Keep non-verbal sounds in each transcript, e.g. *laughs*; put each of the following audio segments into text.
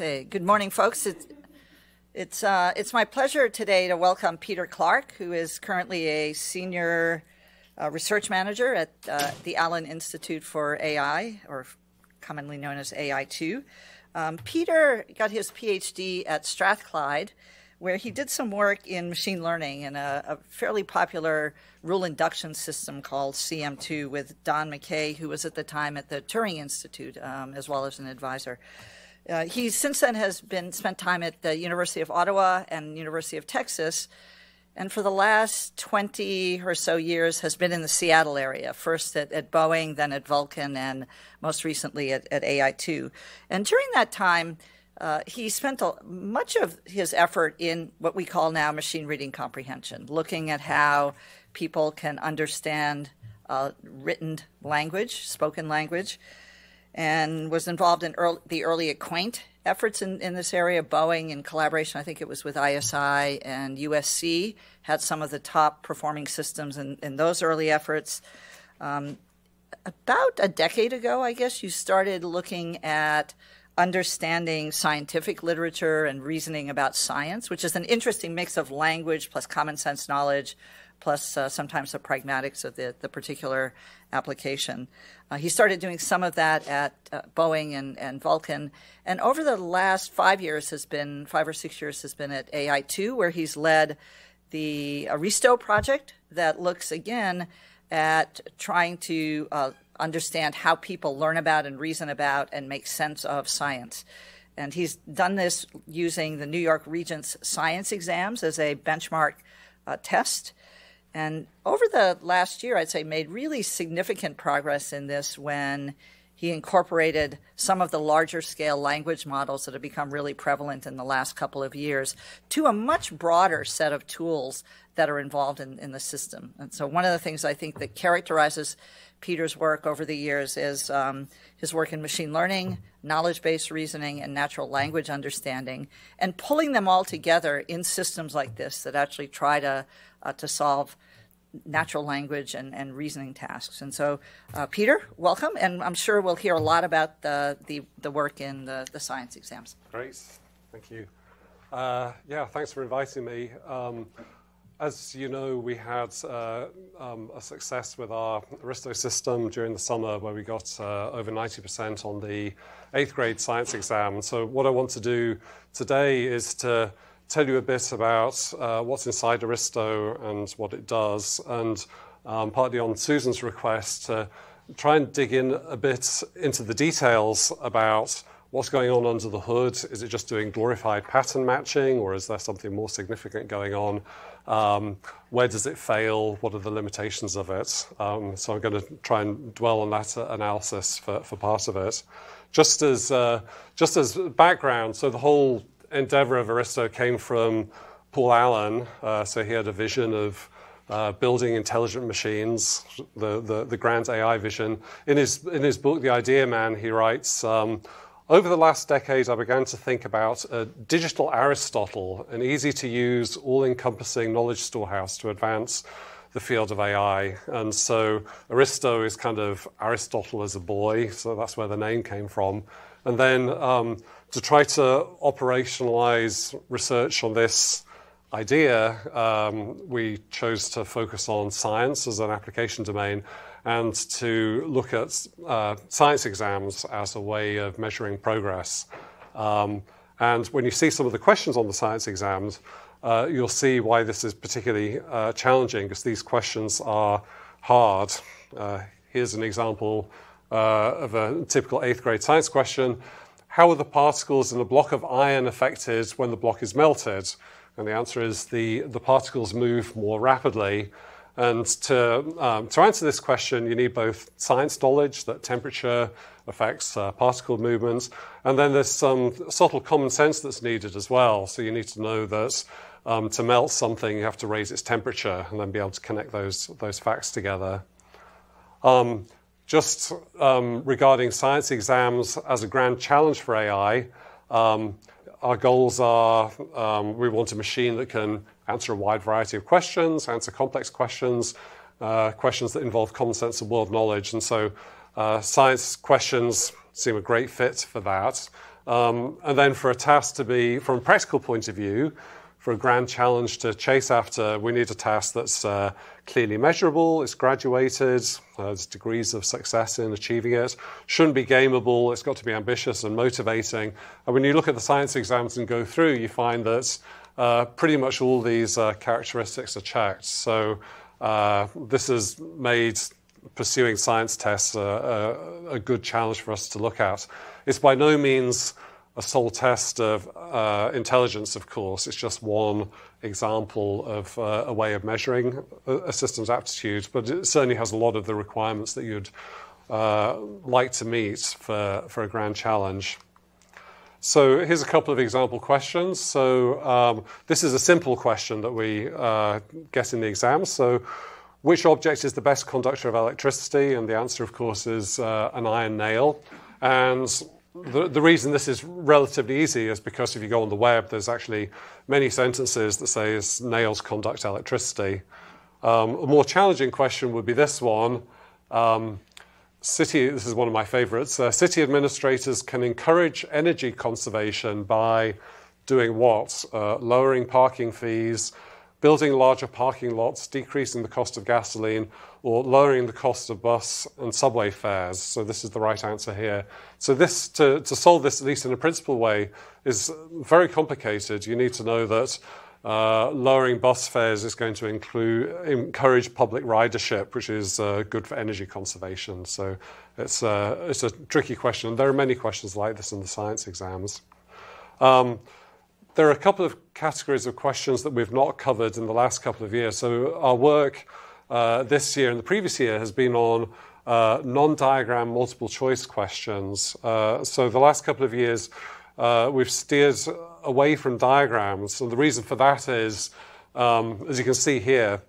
Okay, good morning, folks. It's it's, uh, it's my pleasure today to welcome Peter Clark, who is currently a senior uh, research manager at uh, the Allen Institute for AI, or commonly known as AI2. Um, Peter got his PhD at Strathclyde, where he did some work in machine learning in a, a fairly popular rule induction system called CN2 with Don Michie, who was at the time at the Turing Institute, um, as well as an advisor. Uh, he since then has been spent time at the University of Ottawa and University of Texas, and for the last 20 or so years has been in the Seattle area, first at, at Boeing, then at Vulcan, and most recently at, at AI2. And during that time, uh, he spent a, much of his effort in what we call now machine reading comprehension, looking at how people can understand uh, written language, spoken language, and was involved in early, the early AQUAINT efforts in, in this area. Boeing, in collaboration, I think it was with ISI and USC, had some of the top performing systems in, in those early efforts. Um, about a decade ago, I guess, you started looking at understanding scientific literature and reasoning about science, which is an interesting mix of language plus common sense knowledge, plus uh, sometimes the pragmatics of the, the particular application. Uh, he started doing some of that at uh, Boeing and, and Vulcan, and over the last five years has been five or six years has been at AI2, where he's led the Aristo project that looks again at trying to uh, understand how people learn about and reason about and make sense of science. And he's done this using the New York Regents science exams as a benchmark uh, test. And over the last year, I'd say made really significant progress in this when he incorporated some of the larger scale language models that have become really prevalent in the last couple of years to a much broader set of tools that are involved in, in the system. And so, one of the things I think that characterizes Peter's work over the years is um, his work in machine learning, knowledge based reasoning, and natural language understanding, and pulling them all together in systems like this that actually try to, uh, to solve natural language and, and reasoning tasks. And so, uh, Peter, welcome, and I'm sure we'll hear a lot about the, the, the work in the, the science exams. Great, thank you. Uh, yeah, thanks for inviting me. Um, as you know, we had uh, um, a success with our Aristo system during the summer where we got uh, over 90% on the eighth grade science exam. So, what I want to do today is to tell you a bit about uh, what's inside Aristo and what it does, and um, partly on Susan's request to try and dig in a bit into the details about what's going on under the hood. Is it just doing glorified pattern matching, or is there something more significant going on? Um, where does it fail? What are the limitations of it? Um, so I'm going to try and dwell on that analysis for, for part of it. Just as, uh, just as background, so the whole endeavor of Aristo came from Paul Allen. Uh, so he had a vision of uh, building intelligent machines, the, the, the, grand AI vision. In his, in his book, The Idea Man, he writes, um, over the last decade, I began to think about a digital Aristotle, an easy to use, all encompassing knowledge storehouse to advance the field of AI. And so Aristo is kind of Aristotle as a boy, so that's where the name came from. And then um, to try to operationalize research on this idea, um, we chose to focus on science as an application domain and to look at uh, science exams as a way of measuring progress. Um, and when you see some of the questions on the science exams, uh, you'll see why this is particularly uh, challenging because these questions are hard. Uh, here's an example uh, of a typical eighth grade science question. How are the particles in a block of iron affected when the block is melted? And the answer is the, the particles move more rapidly. And to, um, to answer this question, you need both science knowledge that temperature affects uh, particle movements, and then there's some subtle common sense that's needed as well. So you need to know that um, to melt something, you have to raise its temperature and then be able to connect those, those facts together. Um, just um, regarding science exams as a grand challenge for AI, um, our goals are um, we want a machine that can answer a wide variety of questions, answer complex questions, uh, questions that involve common sense and world knowledge. And so uh, science questions seem a great fit for that. Um, and then for a task to be, from a practical point of view, for a grand challenge to chase after, we need a task that's uh, clearly measurable, it's graduated, there's degrees of success in achieving it, shouldn't be gameable, it's got to be ambitious and motivating. And when you look at the science exams and go through, you find that uh, pretty much all these uh, characteristics are checked. So uh, this has made pursuing science tests a, a, a, good challenge for us to look at. It's by no means a sole test of uh, intelligence, of course. It's just one example of uh, a way of measuring a, a, system's aptitude, but it certainly has a lot of the requirements that you'd uh, like to meet for, for a grand challenge. So here's a couple of example questions. So um, this is a simple question that we uh, get in the exam. So which object is the best conductor of electricity? And the answer, of course, is uh, an iron nail. And the, the reason this is relatively easy is because if you go on the web, there's actually many sentences that say nails conduct electricity. Um, a more challenging question would be this one. Um, city, this is one of my favorites. Uh, city administrators can encourage energy conservation by doing what? Uh, lowering parking fees, building larger parking lots, decreasing the cost of gasoline, or lowering the cost of bus and subway fares. So this is the right answer here. So this, to, to solve this, at least in a principal way, is very complicated. You need to know that uh, lowering bus fares is going to include, encourage public ridership, which is uh, good for energy conservation. So it's, uh, it's a tricky question. There are many questions like this in the science exams. Um, there are a couple of categories of questions that we've not covered in the last couple of years. So our work uh, this year and the previous year has been on uh, non-diagram multiple choice questions. Uh, so the last couple of years, uh, we've steered away from diagrams. And the reason for that is, um, as you can see here,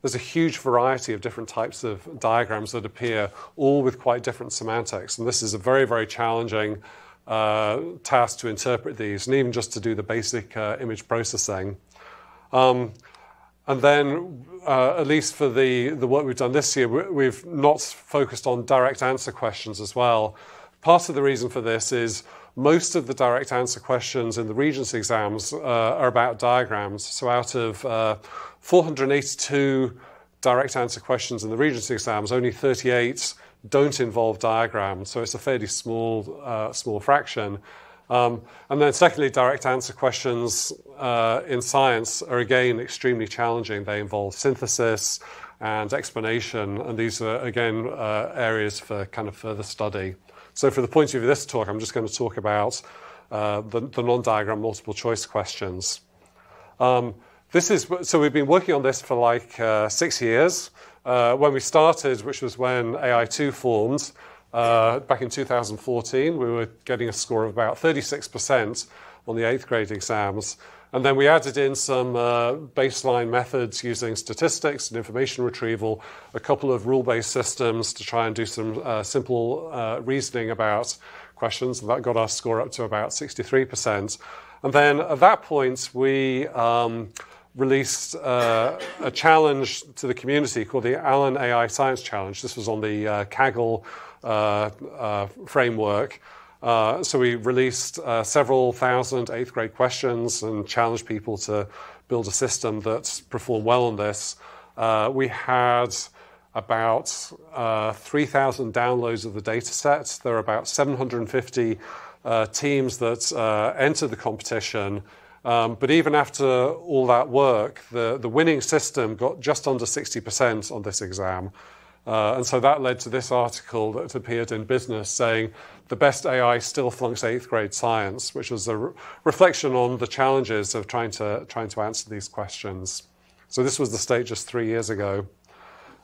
there's a huge variety of different types of diagrams that appear, all with quite different semantics. And this is a very, very challenging task to interpret these, and even just to do the basic uh, image processing. Um, and then, uh, at least for the, the work we've done this year, we've not focused on direct answer questions as well. Part of the reason for this is most of the direct answer questions in the Regents exams uh, are about diagrams. So out of uh, 482 direct answer questions in the Regents exams, only 38 don't involve diagrams. So it's a fairly small, uh, small fraction. Um, and then, secondly, direct answer questions uh, in science are again extremely challenging. They involve synthesis and explanation, and these are again uh, areas for kind of further study. So, for the point of view of this talk, I'm just going to talk about uh, the, the non diagram multiple choice questions. Um, this is so we've been working on this for like uh, six years. Uh, when we started, which was when AI2 formed, uh, back in 2014, we were getting a score of about 36% on the eighth grade exams. And then we added in some uh, baseline methods using statistics and information retrieval, a couple of rule based systems to try and do some uh, simple uh, reasoning about questions. And that got our score up to about 63%. And then at that point, we um, released uh, a challenge to the community called the Allen AI Science Challenge. This was on the uh, Kaggle uh, uh, framework. Uh, so we released several thousand eighth grade questions and challenged people to build a system that performed well on this. we had about uh, 3,000 downloads of the data set. There are about 750 uh, teams that uh, entered the competition. Um, but even after all that work, the, the winning system got just under 60% on this exam. Uh, and so that led to this article that appeared in Business saying the best AI still flunks eighth grade science, which was a re- reflection on the challenges of trying to, trying to answer these questions. So this was the state just three years ago.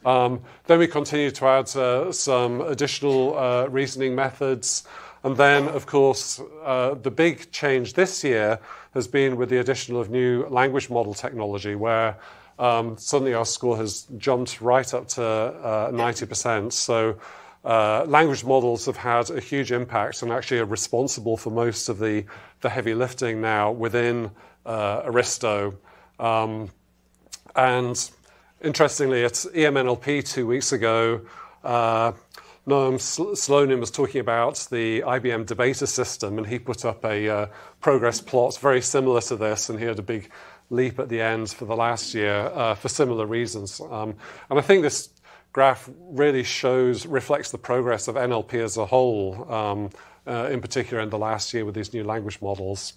Um, then we continued to add uh, some additional uh, reasoning methods. And then, of course, uh, the big change this year has been with the addition of new language model technology, where um, suddenly our score has jumped right up to uh, 90%. So uh, language models have had a huge impact and actually are responsible for most of the, the heavy lifting now within uh, Aristo. Um, and interestingly, at EMNLP two weeks ago, uh, Noam Slonim was talking about the IBM debater system, and he put up a uh, progress plot very similar to this, and he had a big leap at the end for the last year uh, for similar reasons. Um, and I think this graph really shows, reflects the progress of NLP as a whole, um, uh, in particular in the last year with these new language models.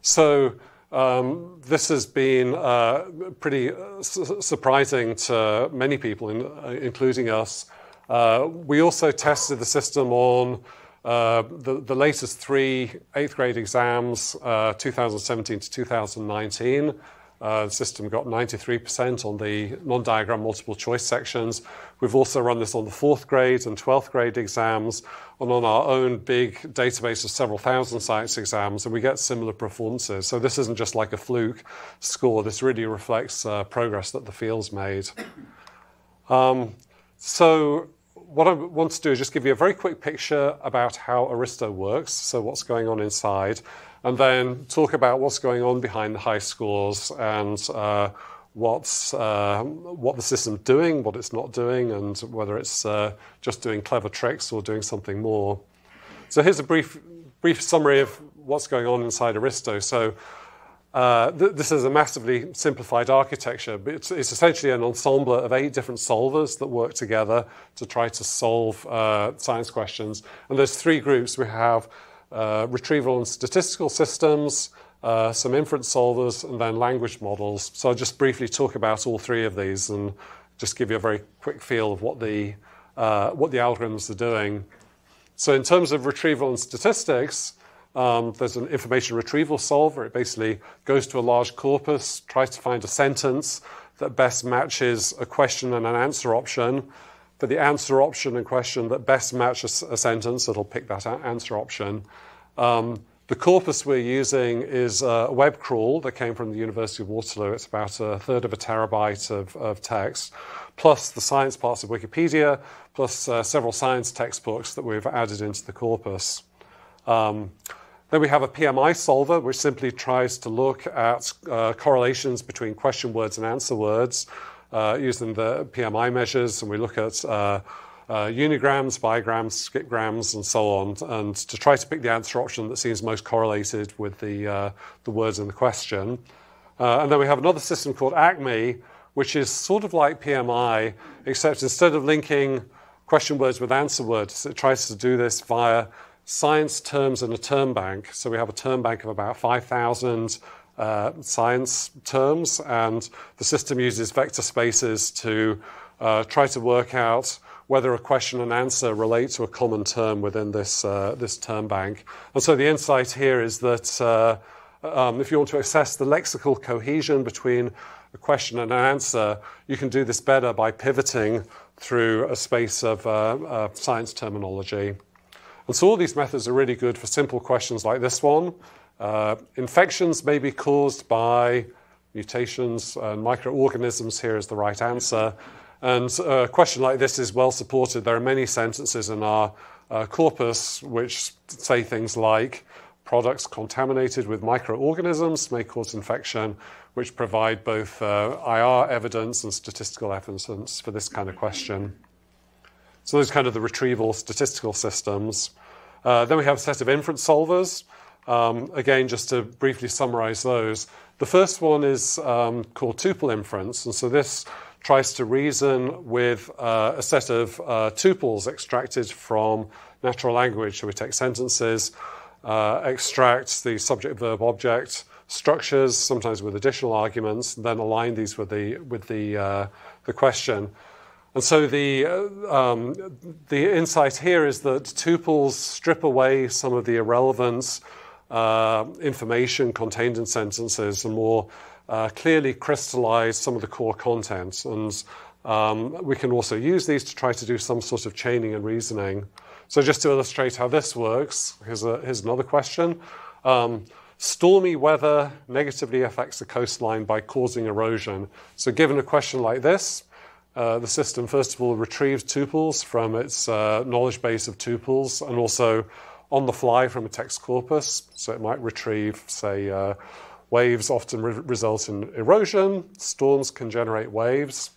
So um, this has been uh, pretty uh, su- surprising to many people, in, uh, including us. Uh, we also tested the system on uh, the, latest three eighth grade exams, 2017 to 2019. Uh, the system got 93% on the non-diagram multiple choice sections. We've also run this on the fourth grade and 12th grade exams and on our own big database of several thousand science exams, and we get similar performances. So this isn't just like a fluke score. This really reflects uh, progress that the field's made. Um, so what I want to do is just give you a very quick picture about how Aristo works, so what's going on inside and then talk about what's going on behind the high scores and uh, what's uh, what the system's doing, what it's not doing, and whether it's uh, just doing clever tricks or doing something more. So here's a brief brief summary of what's going on inside Aristo. So. Uh, th- this is a massively simplified architecture, but it's, it's, essentially an ensemble of eight different solvers that work together to try to solve uh, science questions. And there's three groups. We have uh, retrieval and statistical systems, uh, some inference solvers, and then language models. So I'll just briefly talk about all three of these and just give you a very quick feel of what the, uh, what the algorithms are doing. So in terms of retrieval and statistics, um, there's an information retrieval solver. It basically goes to a large corpus, tries to find a sentence that best matches a question and an answer option. For the answer option and question that best matches a sentence, it'll pick that answer option. Um, the corpus we're using is a web crawl that came from the University of Waterloo. It's about a third of a terabyte of, of text, plus the science parts of Wikipedia, plus uh, several science textbooks that we've added into the corpus. Um, then we have a PMI solver, which simply tries to look at uh, correlations between question words and answer words uh, using the PMI measures, and we look at uh, uh, unigrams, bigrams, skipgrams, and so on, and to try to pick the answer option that seems most correlated with the, uh, the words in the question. Uh, and then we have another system called ACME, which is sort of like PMI, except instead of linking question words with answer words, it tries to do this via science terms and a term bank. So we have a term bank of about 5,000 uh, science terms, and the system uses vector spaces to uh, try to work out whether a question and answer relate to a common term within this, uh, this term bank. And so the insight here is that uh, um, if you want to assess the lexical cohesion between a question and an answer, you can do this better by pivoting through a space of uh, uh, science terminology. And so all these methods are really good for simple questions like this one. Uh, infections may be caused by mutations and microorganisms. Here is the right answer. And a question like this is well supported. There are many sentences in our uh, corpus which say things like products contaminated with microorganisms may cause infection, which provide both uh, IR evidence and statistical evidence for this kind of question. So those are kind of the retrieval statistical systems. Uh, then we have a set of inference solvers. Um, again, just to briefly summarize those. The first one is um, called tuple inference. And so this tries to reason with uh, a set of uh, tuples extracted from natural language. So we take sentences, uh, extract the subject, verb, object structures, sometimes with additional arguments, and then align these with the, with the, uh, the question. And so the, uh, um, the insight here is that tuples strip away some of the irrelevance uh, information contained in sentences and more uh, clearly crystallize some of the core content. And um, we can also use these to try to do some sort of chaining and reasoning. So just to illustrate how this works, here's, a, here's another question. Um, stormy weather negatively affects the coastline by causing erosion. So given a question like this, uh, the system first of all retrieves tuples from its uh, knowledge base of tuples and also on the fly from a text corpus. So it might retrieve, say, uh, waves often re- result in erosion, storms can generate waves.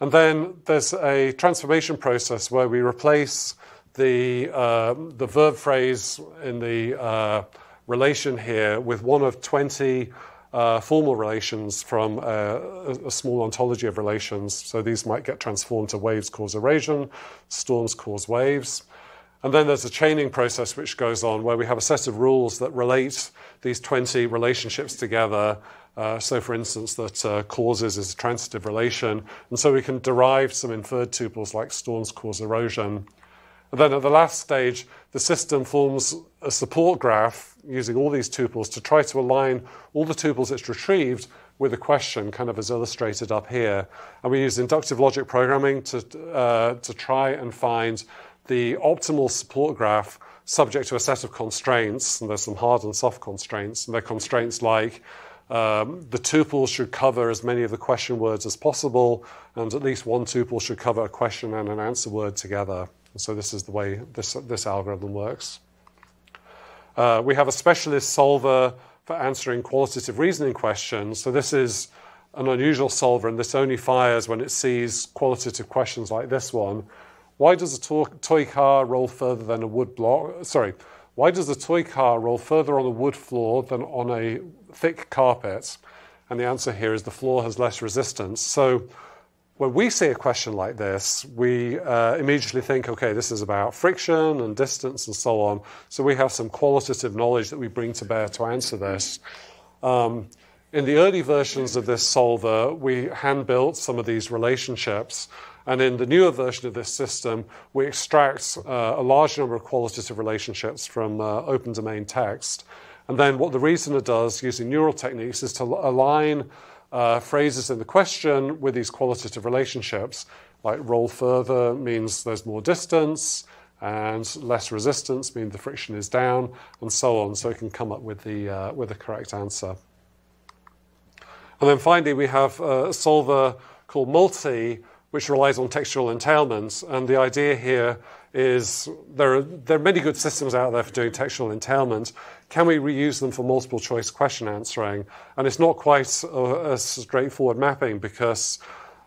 And then there's a transformation process where we replace the, uh, the verb phrase in the uh, relation here with one of 20 uh, formal relations from a, a, small ontology of relations. So these might get transformed to waves cause erosion, storms cause waves. And then there's a chaining process which goes on where we have a set of rules that relate these 20 relationships together. Uh, so, for instance, that uh, causes is a transitive relation. And so we can derive some inferred tuples like storms cause erosion. And then at the last stage, the system forms a support graph using all these tuples to try to align all the tuples it's retrieved with a question, kind of as illustrated up here. And we use inductive logic programming to, uh, to try and find the optimal support graph subject to a set of constraints. And there's some hard and soft constraints. And they're constraints like um, the tuple should cover as many of the question words as possible, and at least one tuple should cover a question and an answer word together. So this is the way this, this algorithm works. Uh, we have a specialist solver for answering qualitative reasoning questions. So this is an unusual solver, and this only fires when it sees qualitative questions like this one. Why does a to- toy car roll further than a wood block? Sorry, why does a toy car roll further on a wood floor than on a thick carpet? And the answer here is the floor has less resistance. So when we see a question like this, we uh, immediately think, okay, this is about friction and distance and so on. So we have some qualitative knowledge that we bring to bear to answer this. Um, in the early versions of this solver, we hand built some of these relationships. And in the newer version of this system, we extract uh, a large number of qualitative relationships from uh, open domain text. And then what the reasoner does using neural techniques is to align uh, phrases in the question with these qualitative relationships. Like roll further means there's more distance, and less resistance means the friction is down, and so on. So it can come up with the, uh, with the correct answer. And then finally, we have a solver called Multee, which relies on textual entailments. And the idea here is there are, there are many good systems out there for doing textual entailment. Can we reuse them for multiple choice question answering? And it's not quite a, a straightforward mapping because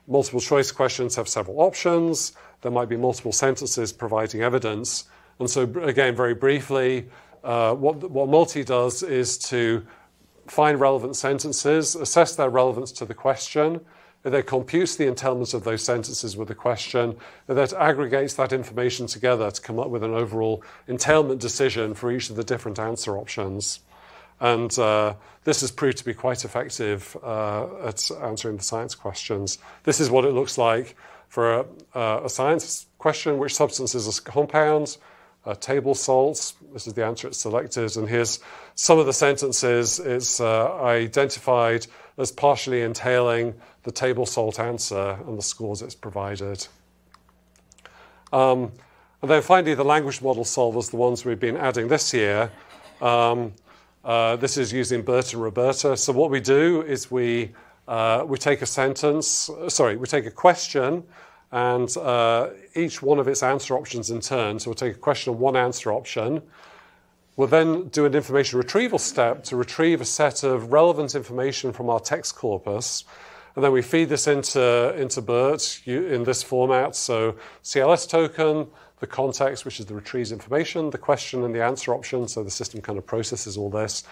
multiple choice questions have several options. There might be multiple sentences providing evidence. And so, again, very briefly, uh, what, what Multee does is to find relevant sentences, assess their relevance to the question, then computes the entailments of those sentences with a question, then aggregates that information together to come up with an overall entailment decision for each of the different answer options. And uh, this has proved to be quite effective uh, at answering the science questions. This is what it looks like for a, uh, a science question which substance is a compound? Uh, table salts. This is the answer it's selected. And here's some of the sentences it's uh, identified as partially entailing the table salt answer and the scores it's provided. Um, and then finally, the language model solvers, the ones we've been adding this year. Um, uh, this is using BERT and RoBERTa. So what we do is we, uh, we take a sentence, sorry, we take a question and uh, each one of its answer options in turn. So we'll take a question and one answer option. We'll then do an information retrieval step to retrieve a set of relevant information from our text corpus. And then we feed this into, into BERT in this format. So CLS token, the context, which is the retrieves information, the question and the answer option. So the system kind of processes all this.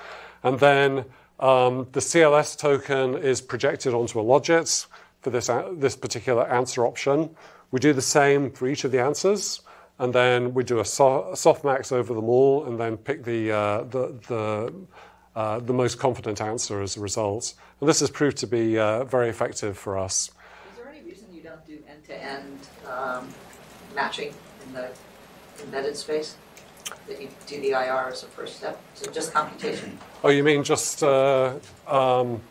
And then um, the CLS token is projected onto a logit for this, this particular answer option. We do the same for each of the answers and then we do a, so, a softmax over them all, and then pick the uh, the the, uh, the, most confident answer as a result. And this has proved to be uh, very effective for us. Is there any reason you don't do end-to-end um, matching in the embedded space? That you do the IR as a first step, so just computation. Oh, you mean just? Uh, um,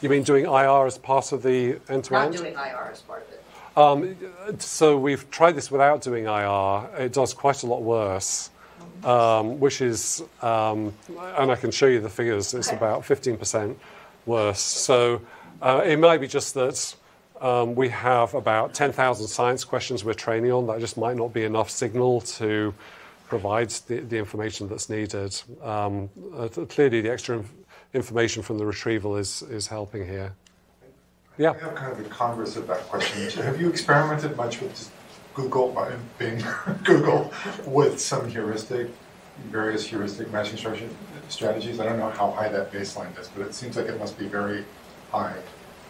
you mean doing IR as part of the end-to-end? Not doing IR as part of it. Um, so we've tried this without doing IR. It does quite a lot worse, um, which is, um, and I can show you the figures, it's about 15% worse. So uh, it might be just that um, we have about 10,000 science questions we're training on. That just might not be enough signal to provide the, the information that's needed. Um, uh, clearly, the extra information from the retrieval is, is helping here. Yeah. I have kind of the converse of that question. Have you experimented much with just Google, uh, Bing, *laughs* Google, with some heuristic, various heuristic matching strategy- strategies? I don't know how high that baseline is, but it seems like it must be very high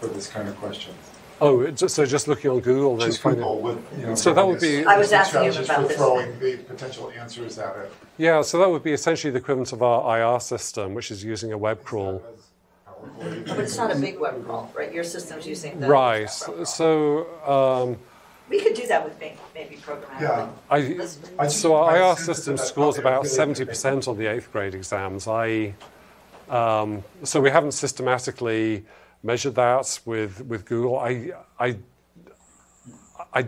for this kind of question. Oh, just, so just looking on Google then Just finding- Google with, you know. So that would be- I was asking him strategies about for this. throwing the potential answers at it. Yeah, so that would be essentially the equivalent of our IR system, which is using a web crawl. As powerful. But it's not a big web crawl, right? Your system's using the. Right. web crawl. So um, We could do that with Bing, maybe programmatically. Yeah. I, I so our IR system scores about 70% on the eighth grade exams. I um, so we haven't systematically measured that with with Google. I I I,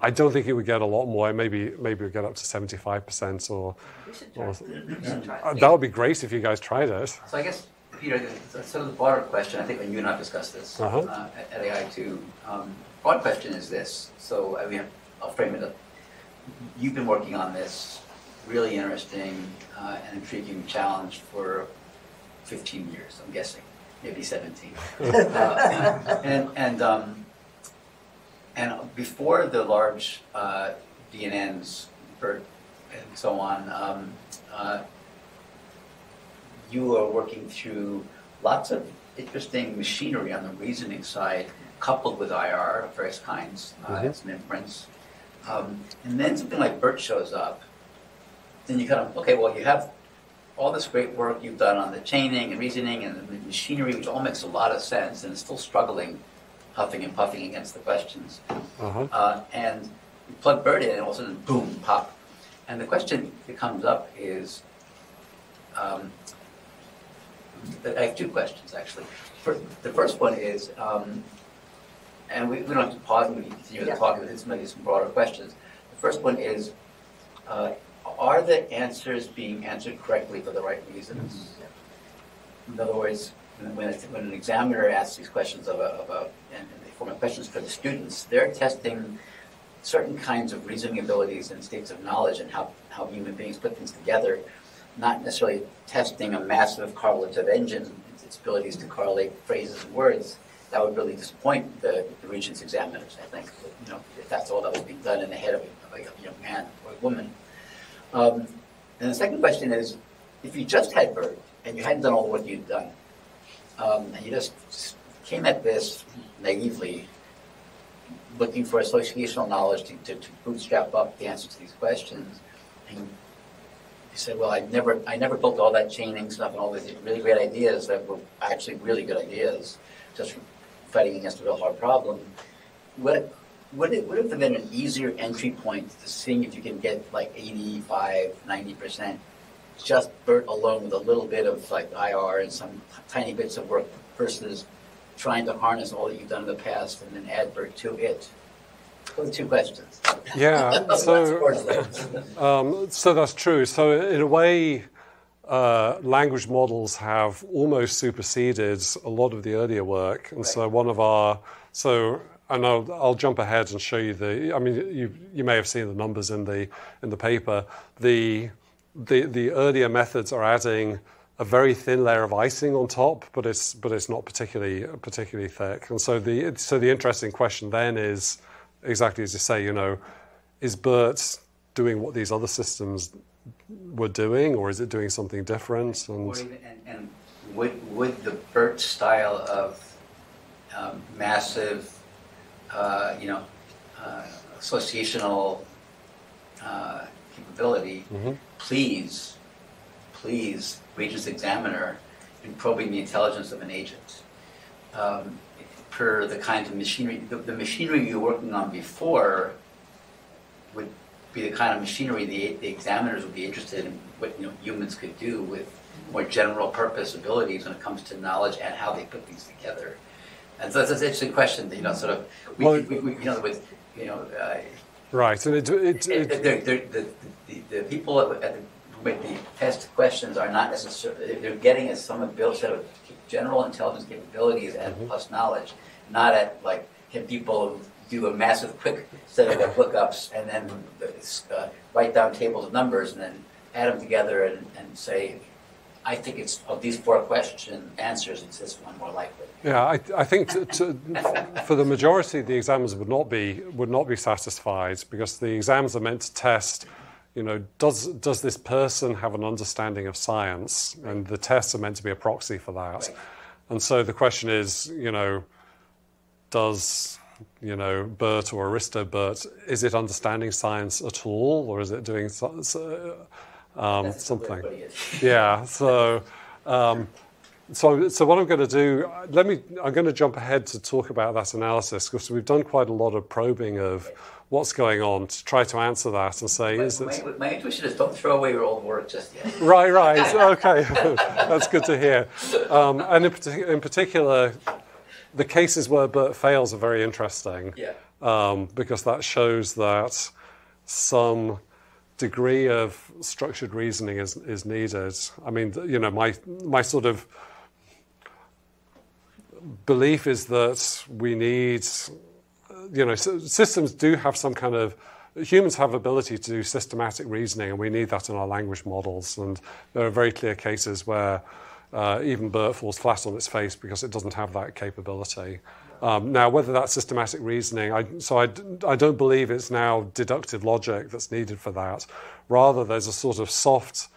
I don't think it would get a lot more. Maybe maybe it would get up to seventy five percent or. We should try, or we should try. that would be great if you guys tried it. So I guess, Peter, sort of the broader question, I think when you and I discussed this Uh-huh. uh, at at AI2, um, broad question is this. So, I mean, I'll frame it up. You've been working on this really interesting uh, and intriguing challenge for 15 years, I'm guessing, maybe 17. *laughs* Uh, And, and, um, and before the large uh, DNNs, BERT and so on, um, uh, you are working through lots of interesting machinery on the reasoning side, coupled with IR of various kinds, uh, Mhm. and some inference. Um, and then something like BERT shows up. Then you kind of, okay, well, you have all this great work you've done on the chaining and reasoning and the machinery, which all makes a lot of sense, and it's still struggling, huffing and puffing against the questions. Uh-huh. Uh, and you plug BERT in, and all of a sudden, boom, pop. And the question that comes up is, um, I have two questions actually. Fir- The first one is, um, and we, we don't have to pause, we can continue Yeah. talk, but it's maybe some broader questions. The first one is, uh, are the answers being answered correctly for the right reasons? In other words, when, when an examiner asks these questions of a, of a, and they form questions for the students, they're testing certain kinds of reasoning abilities and states of knowledge and how, how human beings put things together, not necessarily testing a massive correlative engine, its- abilities to correlate phrases and words. That would really disappoint the, the Regents examiners, I think, you know, if that's all that was being done in the head of a, of a young man or a woman. Um, and the second question is, if you just had BERT and you hadn't done all the work you'd done, um, and you just came at this naively, looking for associational knowledge to, to, to bootstrap up the answer to these questions, and you said, well, I never, I never built all that chaining stuff and all these really great ideas that were actually really good ideas, just fighting against a real hard problem. What, would it, would have been an easier entry point to seeing if you can get like 85, 90% just BERT alone with a little bit of like IR and some tiny bits of work versus trying to harness all that you've done in the past and then add BERT to it? Two questions. Yeah, *laughs* so- Um, so that's true. So in a way, uh, language models have almost superseded a lot of the earlier work. And so one of our so and I'll, I'll jump ahead and show you the. I mean, you you may have seen the numbers in the in the paper. The the the earlier methods are adding a very thin layer of icing on top, but it's but it's not particularly particularly thick. And so the so the interesting question then is exactly as you say. You know, is BERT doing what these other systems were doing, or is it doing something different? And even, and, and would, would the BERT style of um, massive, uh, you know, uh, associational uh, capability Mhm. please, please, Regents Examiner in probing the intelligence of an agent? Um, per the kinds of machinery, the, the machinery you were working on before would be the kind of machinery the, the examiners would be interested in what you know humans could do with more general purpose abilities when it comes to knowledge and how they put things together. And so that's an interesting question. That, you know, sort of we, Well- we, we, you know with you know. Uh, right, and it, it, it- it, they're- they're- the, the, the people at the, who make the test questions are not necessarily, they're getting at some ability, set of general intelligence capabilities and Mhm. plus knowledge, not at like, can people do a massive quick set of lookups and then uh, write down tables of numbers and then add them together and, and say, I think it's of these four question answers, it's this one more likely. Yeah, I, I think to, to, for the majority, the examiners would not be would not be satisfied because the exams are meant to test, you know, does does this person have an understanding of science, and the tests are meant to be a proxy for that. Right. And so the question is, you know, does you know BERT or Aristo BERT is it understanding science at all, or is it doing so, so, um, something? *laughs* Yeah. So, um, so, so what I'm going to do, let me, I'm going to jump ahead to talk about that analysis because we've done quite a lot of probing of what's going on to try to answer that and say, is My, it my, my intuition is don't throw away your old work just yet. *laughs* right? Right. *laughs* Okay. *laughs* That's good to hear. Um, and in, partic- in particular, the cases where BERT fails are very interesting. Yeah. um, because that shows that some degree of structured reasoning is, is needed. I mean, you know, my, my sort of belief is that we need, you know, systems do have some kind of, humans have ability to do systematic reasoning, and we need that in our language models. And there are very clear cases where uh, even BERT falls flat on its face because it doesn't have that capability. Um, now, whether that's systematic reasoning, I, so I don't believe it's now deductive logic that's needed for that. Rather, there's a sort of soft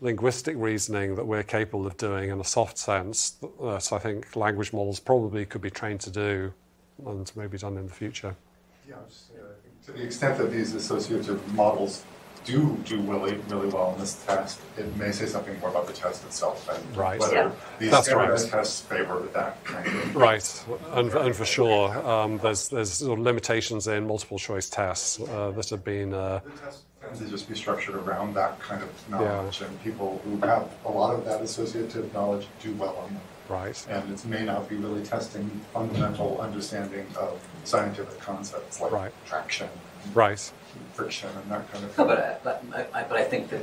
linguistic reasoning that we're capable of doing in a soft sense that I think language models probably could be trained to do and maybe done in the future. Yeah, just saying, I think to the extent that these associative models do do really, really well in this test, it may say something more about the test itself and Right. whether Yeah. these That's right. tests favor that kind of. Right, and, and for sure, um, there's, there's sort of limitations in multiple choice tests uh, that have been. Uh, The test tends to just be structured around that kind of knowledge, and people who have a lot of that associative knowledge do well on them. Right, And it may not be really testing fundamental understanding of scientific concepts like Right. traction, right, friction, and that kind of No, but I, but I, but I think that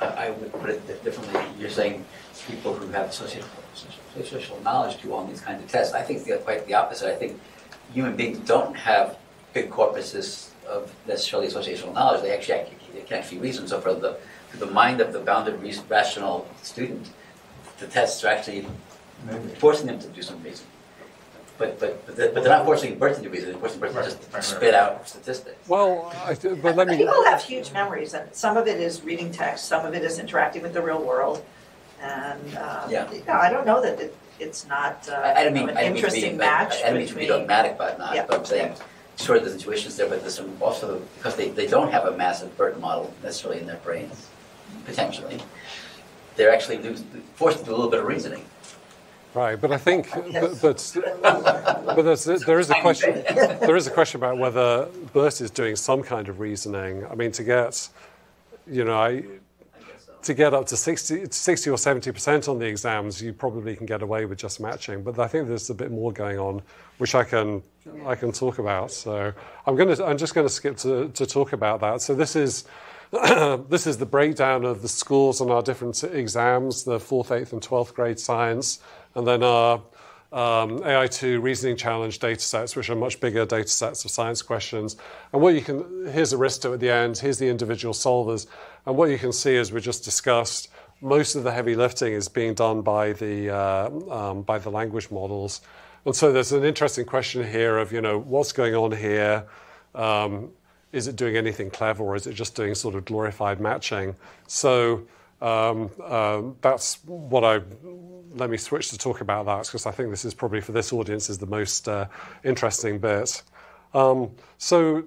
I I would put it differently. You're saying people who have social, social knowledge do all these kinds of tests. I think it's the- quite the opposite. I think human beings don't have big corpuses of necessarily associational knowledge. They actually, they can actually reason. So for the, for the mind of the bounded rational student, the tests are actually Maybe. Forcing them to do some reasoning. But, but, but they're but they're not forcing BERT to do reasoning, they're forcing BERT to Right, just right, right. spit out statistics. Well, I, but let me. People have huge memories, and some of it is reading text, some of it is interacting with the real world. And, uh, Yeah. yeah, I don't know that it, it's not uh, I I don't mean, an I don't mean to be, interesting but- match I don't mean to be between. dogmatic about it not, Yeah. but I'm saying, sure, there's intuitions there, but there's some also, because they, they don't have a massive Burton model necessarily in their brains, potentially. They're actually forced to do a little bit of reasoning. Right, but I think, *laughs* Yes. but, but, but there's, there is a question. *laughs* There is a question about whether BERT is doing some kind of reasoning. I mean, to get, you know, I, to get up to 60, 60 or 70% on the exams, you probably can get away with just matching. But I think there's a bit more going on, which I can, I can talk about. So I'm, going to, I'm just going to skip to, to talk about that. So this is, *clears throat* this is the breakdown of the scores on our different exams, the fourth, eighth, and 12th grade science, and then our um, AI2 reasoning challenge data sets, which are much bigger data sets of science questions. And what you can, here's Aristo at the end, here's the individual solvers. And what you can see, as we just discussed, most of the heavy lifting is being done by the, uh, um, by the language models. And so there's an interesting question here of, you know, what's going on here? Um, is it doing anything clever or is it just doing sort of glorified matching? So that's what I let me switch to talk about that because I think this is probably for this audience is the most uh, interesting bit. Um, so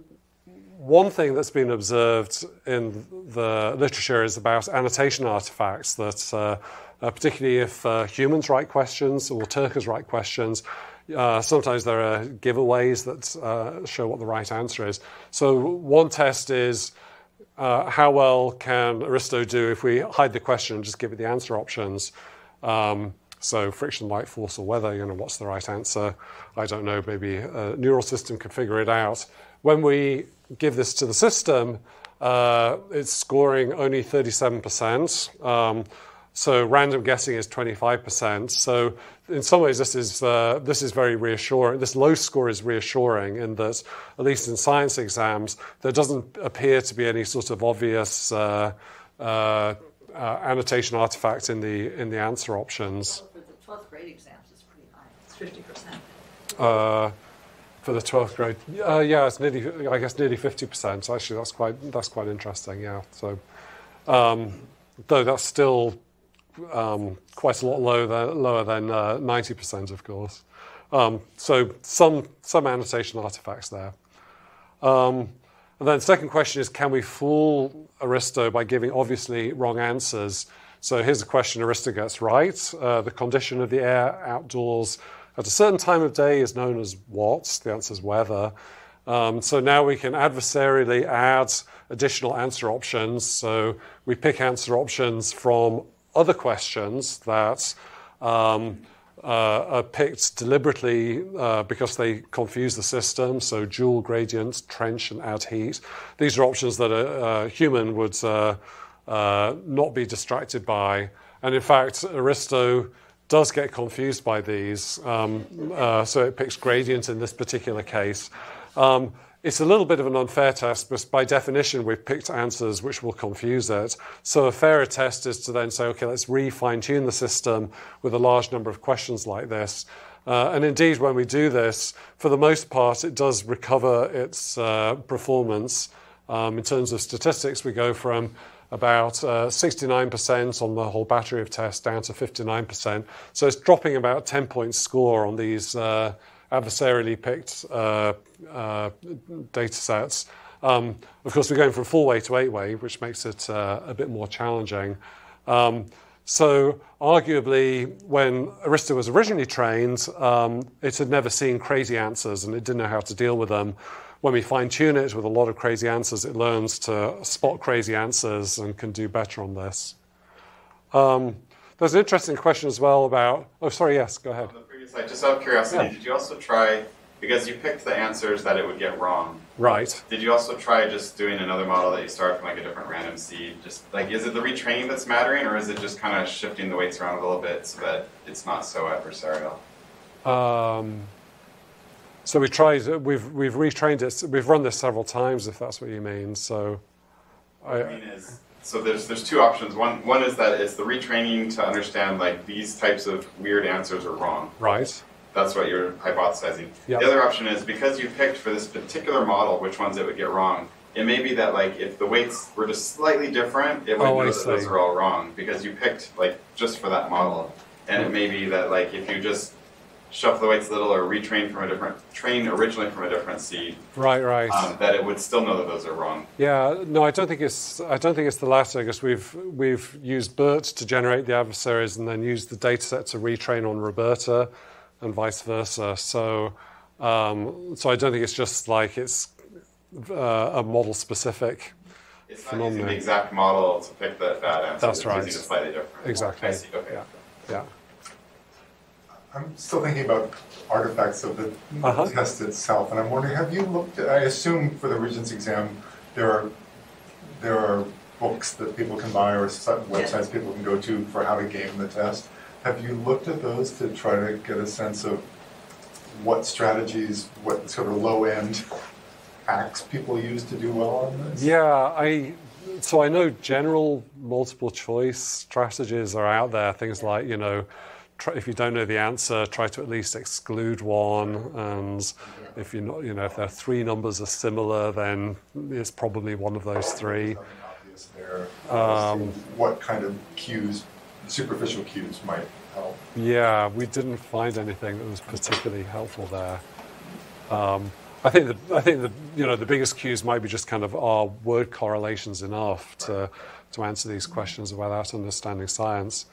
one thing that's been observed in the literature is about annotation artifacts that, uh, uh, particularly if humans write questions or Turkers write questions, sometimes there are giveaways that show what the right answer is. So one test is uh, how well can Aristo do if we hide the question and just give it the answer options? Um, so friction, light, force, or weather, you know, what's the right answer? I don't know, maybe a neural system can figure it out. When we give this to the system, uh, it's scoring only 37%. Um, so random guessing is 25%. So in some ways, this is uh, this is very reassuring. This low score is reassuring in that, at least in science exams, there doesn't appear to be any sort of obvious uh, uh, uh, annotation artifact in the in the answer options. For the twelfth grade exams, it's pretty high, it's fifty percent. Uh, for the 12th grade, uh, yeah, it's nearly, I guess, nearly 50%. Actually, that's quite that's quite interesting. Yeah. So, um, though that's still um, quite a lot lower than, lower than uh, 90%, of course. Um, so some some annotation artifacts there. Um, and then the second question is, can we fool Aristo by giving obviously wrong answers? So here's a question Aristo gets right. Uh, the condition of the air outdoors at a certain time of day is known as what? The answer is weather. Um, so now we can adversarially add additional answer options. So we pick answer options from other questions that um, uh, are picked deliberately uh, because they confuse the system. So dual gradient, trench, and add heat. These are options that a, a human would uh, uh not be distracted by. And in fact, Aristo does get confused by these. Um, uh, so it picks gradient in this particular case. Um, it's a little bit of an unfair test, but by definition, we've picked answers which will confuse it. So a fairer test is to then say, okay, let's refine tune the system with a large number of questions like this. Uh, and indeed, when we do this, for the most part, it does recover its uh, performance. Um, in terms of statistics, we go from about uh, 69% on the whole battery of tests down to 59%. So it's dropping about 10 points score on these uh, adversarially picked uh, uh, data sets. Um, of course, we're going from four way to eight way, which makes it uh, a bit more challenging. Um, so, arguably, when Aristo was originally trained, um, it had never seen crazy answers and it didn't know how to deal with them when we fine tune it with a lot of crazy answers, it learns to spot crazy answers and can do better on this. Um, there's an interesting question as well about. Oh, sorry, yes, go ahead. On the previous slide, just out of curiosity, Yeah. did you also try, because you picked the answers that it would get wrong, Right. did you also try just doing another model that you start from like a different random seed? Just like, is it the retraining that's mattering, or is it just kind of shifting the weights around a little bit so that it's not so adversarial? Um, so we tried. We've we've retrained it. We've run this several times, if that's what you mean. So, What I mean is, so there's there's two options. One one is that it's the retraining to understand like these types of weird answers are wrong. right. That's what you're hypothesizing. Yep. The other option is because you picked for this particular model which ones it would get wrong. It may be that like if the weights were just slightly different, it would Oh, know that those are all wrong because you picked like just for that model. And it may be that like if you just shuffle the weights a little or retrain from a different train originally from a different seed, Right. Right. um, that it would still know that those are wrong. Yeah, no, I don't think it's. I don't think it's the latter because we've we've used BERT to generate the adversaries and then used the data set to retrain on RoBERTa, and vice versa. So, um, so I don't think it's just like it's uh, a model specific. It's not using the exact model to pick the bad answer. That's it's right. Using slightly different. Exactly. I see. Okay. Yeah. Yeah. I'm still thinking about artifacts of the Uh-huh. test itself, and I'm wondering, have you looked, I assume for the Regents exam, there are, there are books that people can buy or si- websites people can go to for how to game the test. Have you looked at those to try to get a sense of what strategies, what sort of low-end hacks people use to do well on this? Yeah, I so I know general multiple choice strategies are out there. Things like you know, try, if you don't know the answer, try to at least exclude one, and if you not you know if there are three numbers are similar, then it's probably one of those three. Something obvious there. Um, What kind of cues, superficial cues might help? Yeah, we didn't find anything that was particularly helpful there. Um, I think the I think the you know the biggest cues might be just kind of are word correlations enough to to answer these questions without understanding science.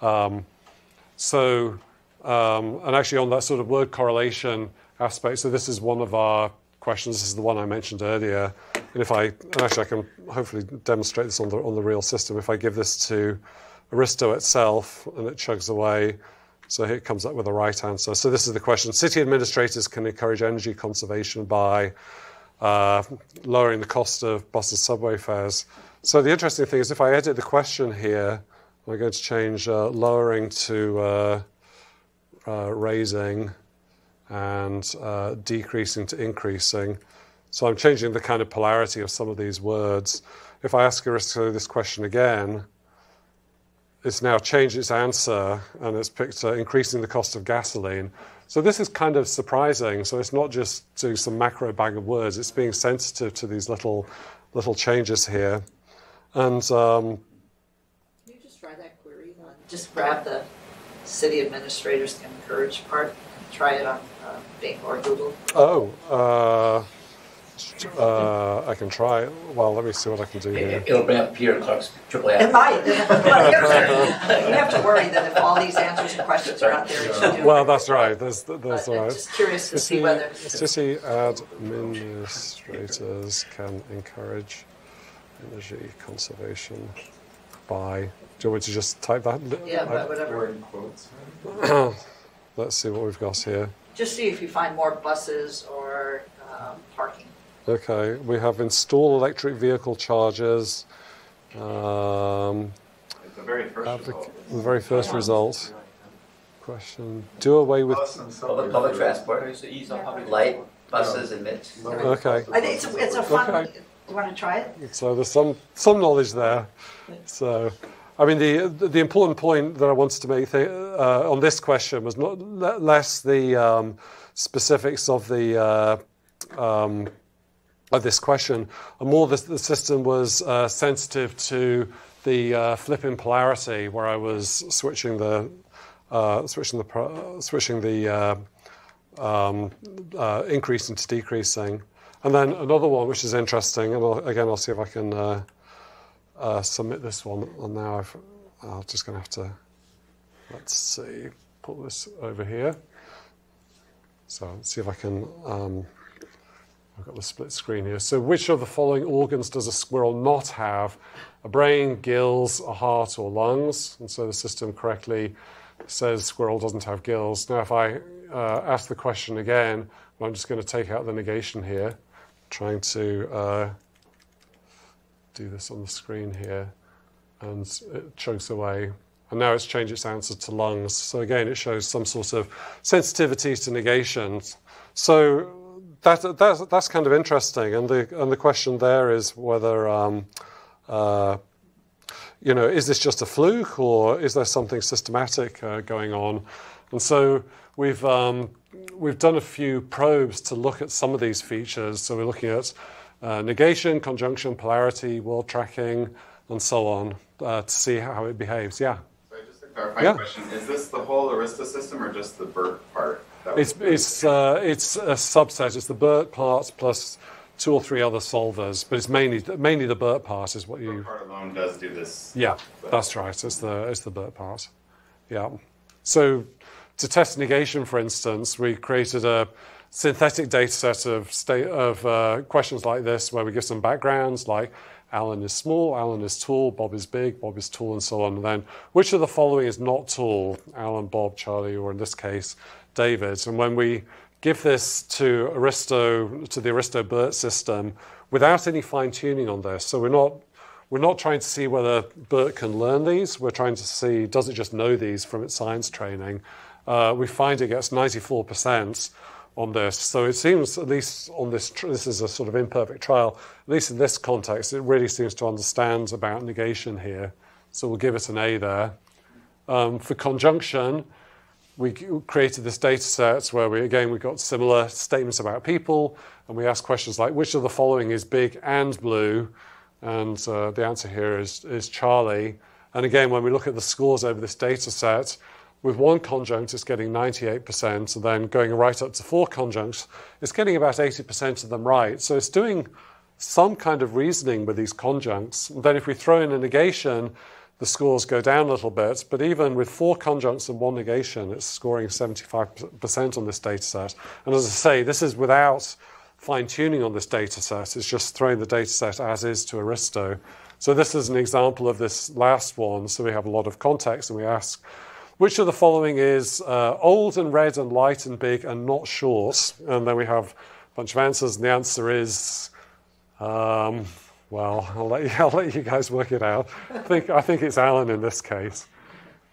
Um, so um, and actually on that sort of word correlation aspect, so this is one of our questions. This is the one I mentioned earlier. And if I and actually I can hopefully demonstrate this on the on the real system. If I give this to Aristo itself and it chugs away. So here it comes up with the right answer. So this is the question. City administrators can encourage energy conservation by uh, lowering the cost of bus and subway fares. So the interesting thing is if I edit the question here, I'm going to change uh, lowering to uh, uh, raising and uh, decreasing to increasing. So I'm changing the kind of polarity of some of these words. If I ask Aristo this question again, it's now changed its answer and it's picked uh, increasing the cost of gasoline. So this is kind of surprising. So it's not just doing some macro bag of words; it's being sensitive to these little little changes here. And um, Can you just try that query? on- Just grab the city administrators can encourage part, try it on uh, Bing or Google. oh, uh, uh, I can try. Well, let me see what I can do here. It- It'll bring up Peter Clark's triple It might, but *laughs* *laughs* you have to worry that if all these answers and questions are out there, it should do. Well, that's right. There's, But there's I'm right. just curious to see City, whether. city administrators can encourage energy conservation by. Do you want me to just type that? Yeah, but Or whatever. in quotes. *coughs* Let's see what we've got here. Just see if you find more buses or um, parking. Okay, we have install electric vehicle chargers. Um, The very first applic- result. the very first result. Question: Do away with. Public, public transport, light buses and mits. Okay. I think it's, a- it's a fun, Okay. you want to try it? So there's some some knowledge there. So, I mean, the the important point that I wanted to make uh, on this question was not less the um, specifics of the uh, um, of this question, and more the, the system was uh, sensitive to the uh, flip in polarity, where I was switching the uh, switching the switching the uh, um, increasing to decreasing. And then another one, which is interesting, and I'll, again, I'll see if I can uh, submit this one. And now I've, I'm just going to have to, let's see, put this over here. So let's see if I can, um, I've got the split screen here. So which of the following organs does a squirrel not have? A brain, gills, a heart, or lungs? And so the system correctly says squirrel doesn't have gills. Now, if I uh, ask the question again, I'm just going to take out the negation here, trying to uh, do this on the screen here, and it chokes away. And now it's changed its answer to lungs. So again, it shows some sort of sensitivity to negations. So that, that's, that's kind of interesting. And the, and the question there is whether um, uh, you know, is this just a fluke or is there something systematic uh, going on? And so we've um, we've done a few probes to look at some of these features. So we're looking at uh, negation, conjunction, polarity, world tracking, and so on uh, to see how it behaves. Yeah, So just a clarifying Yeah. question, is this the whole Aristo system or just the BERT part? it's it's uh, it's a subset. It's the BERT part plus two or three other solvers, but it's mainly mainly the BERT part is what BERT you part alone does do this. Yeah, that's right. It's the it's the BERT part. Yeah. So to test negation, for instance, we created a synthetic data set of state of uh, questions like this, where we give some backgrounds like Alan is small, Alan is tall, Bob is big, Bob is tall, and so on. And then which of the following is not tall? Alan, Bob, Charlie, or in this case, David. And when we give this to Aristo, to the Aristo BERT system, without any fine tuning on this, so we're not we're not trying to see whether BERT can learn these. We're trying to see does it just know these from its science training. Uh, we find it gets 94% on this. So it seems, at least on this, this is a sort of imperfect trial, at least in this context, it really seems to understand about negation here. So we'll give it an A there. Um, for conjunction, we created this data set where we again we got similar statements about people, and we asked questions like which of the following is big and blue, and uh, the answer here is is Charlie. And again, when we look at the scores over this data set, with one conjunct it's getting 98%, and then going right up to four conjuncts, it's getting about 80% of them right. So it's doing some kind of reasoning with these conjuncts. And then if we throw in a negation, the scores go down a little bit. But even with four conjuncts and one negation, it's scoring 75% on this data set. And as I say, this is without fine tuning on this data set. It's just throwing the data set as is to Aristo. So this is an example of this last one. So we have a lot of context and we ask, which of the following is uh, old and red and light and big and not short? And then we have a bunch of answers, and the answer is um, well, I'll let, you, *laughs* I'll let you guys work it out. I think, I think it's Alan in this case.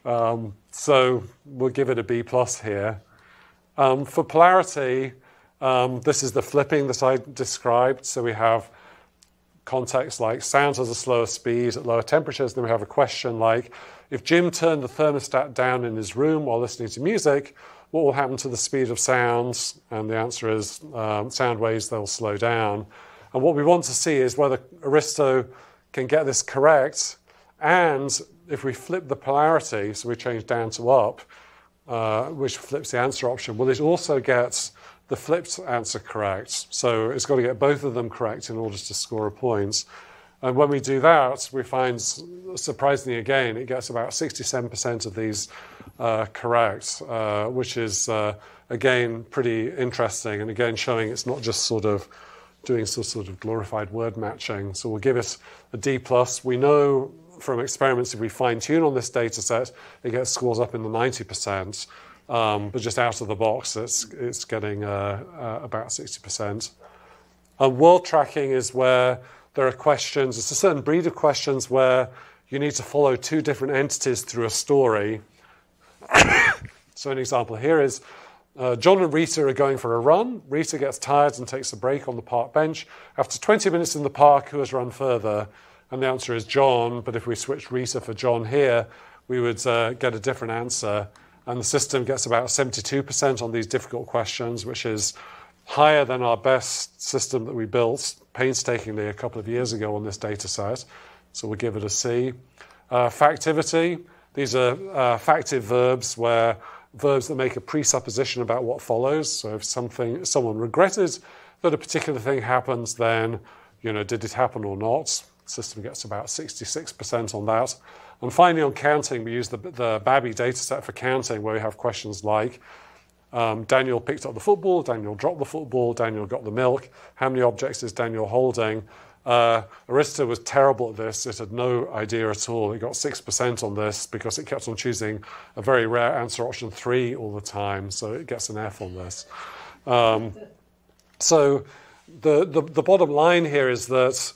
Um, so we'll give it a B plus here. Um, for polarity, um, this is the flipping that I described. So we have context like sound has a slower speed at lower temperatures. Then we have a question like if Jim turned the thermostat down in his room while listening to music, what will happen to the speed of sounds? And the answer is um, sound waves, they'll slow down. And what we want to see is whether Aristo can get this correct. And if we flip the polarity, so we change down to up, uh, which flips the answer option, will it also get the flipped answer correct? So it's got to get both of them correct in order to score a point. And when we do that, we find, surprisingly again, it gets about 67% of these uh, correct, uh, which is, uh, again, pretty interesting. And again, showing it's not just sort of doing some sort of glorified word matching. So we'll give it a D plus. We know from experiments if we fine tune on this data set, it gets scores up in the 90%. Um, but just out of the box, it's, it's getting uh, uh, about 60%. And world tracking is where there are questions, it's a certain breed of questions where you need to follow two different entities through a story. *coughs* so, an example here is uh, John and Rita are going for a run. Rita gets tired and takes a break on the park bench. After 20 minutes in the park, who has run further? And the answer is John, but if we switch Rita for John here, we would uh, get a different answer. And the system gets about 72% on these difficult questions, which is higher than our best system that we built painstakingly a couple of years ago on this data set. So we'll give it a C. Uh, factivity, these are uh, factive verbs where verbs that make a presupposition about what follows. So if something someone regretted that a particular thing happens, then you know, did it happen or not? System gets about 66% on that. And finally, on counting, we use the, the bAbI dataset for counting, where we have questions like um, Daniel picked up the football, Daniel dropped the football, Daniel got the milk. How many objects is Daniel holding? Uh, Aristo was terrible at this. It had no idea at all. It got 6% on this because it kept on choosing a very rare answer option 3 all the time. So it gets an F on this. Um, so the, the, the bottom line here is that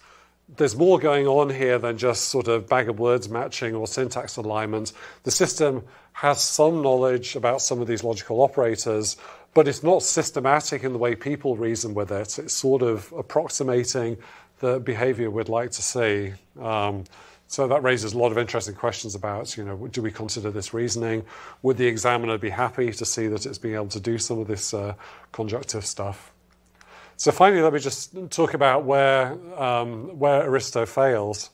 there's more going on here than just sort of bag of words matching or syntax alignment. The system has some knowledge about some of these logical operators, but it's not systematic in the way people reason with it. It's sort of approximating the behavior we'd like to see. Um, so that raises a lot of interesting questions about, you know, do we consider this reasoning? Would the examiner be happy to see that it's being able to do some of this uh, conjunctive stuff? So finally, let me just talk about where, um, where Aristo fails.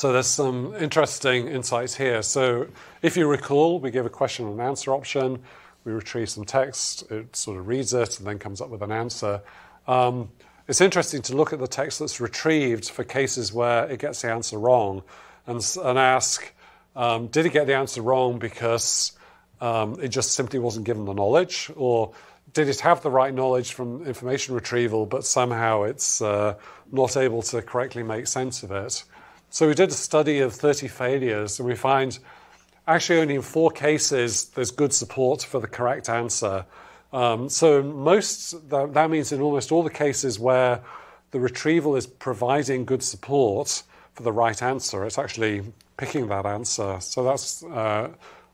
So there's some interesting insights here. So if you recall, we give a question and answer option. We retrieve some text. It sort of reads it and then comes up with an answer. Um, it's interesting to look at the text that's retrieved for cases where it gets the answer wrong and, and ask, um, did it get the answer wrong because um, it just simply wasn't given the knowledge? Or did it have the right knowledge from information retrieval, but somehow it's uh, not able to correctly make sense of it? So we did a study of 30 failures, and we find actually only in four cases there's good support for the correct answer. Um, so most that, that, means in almost all the cases where the retrieval is providing good support for the right answer, it's actually picking that answer. So that's uh,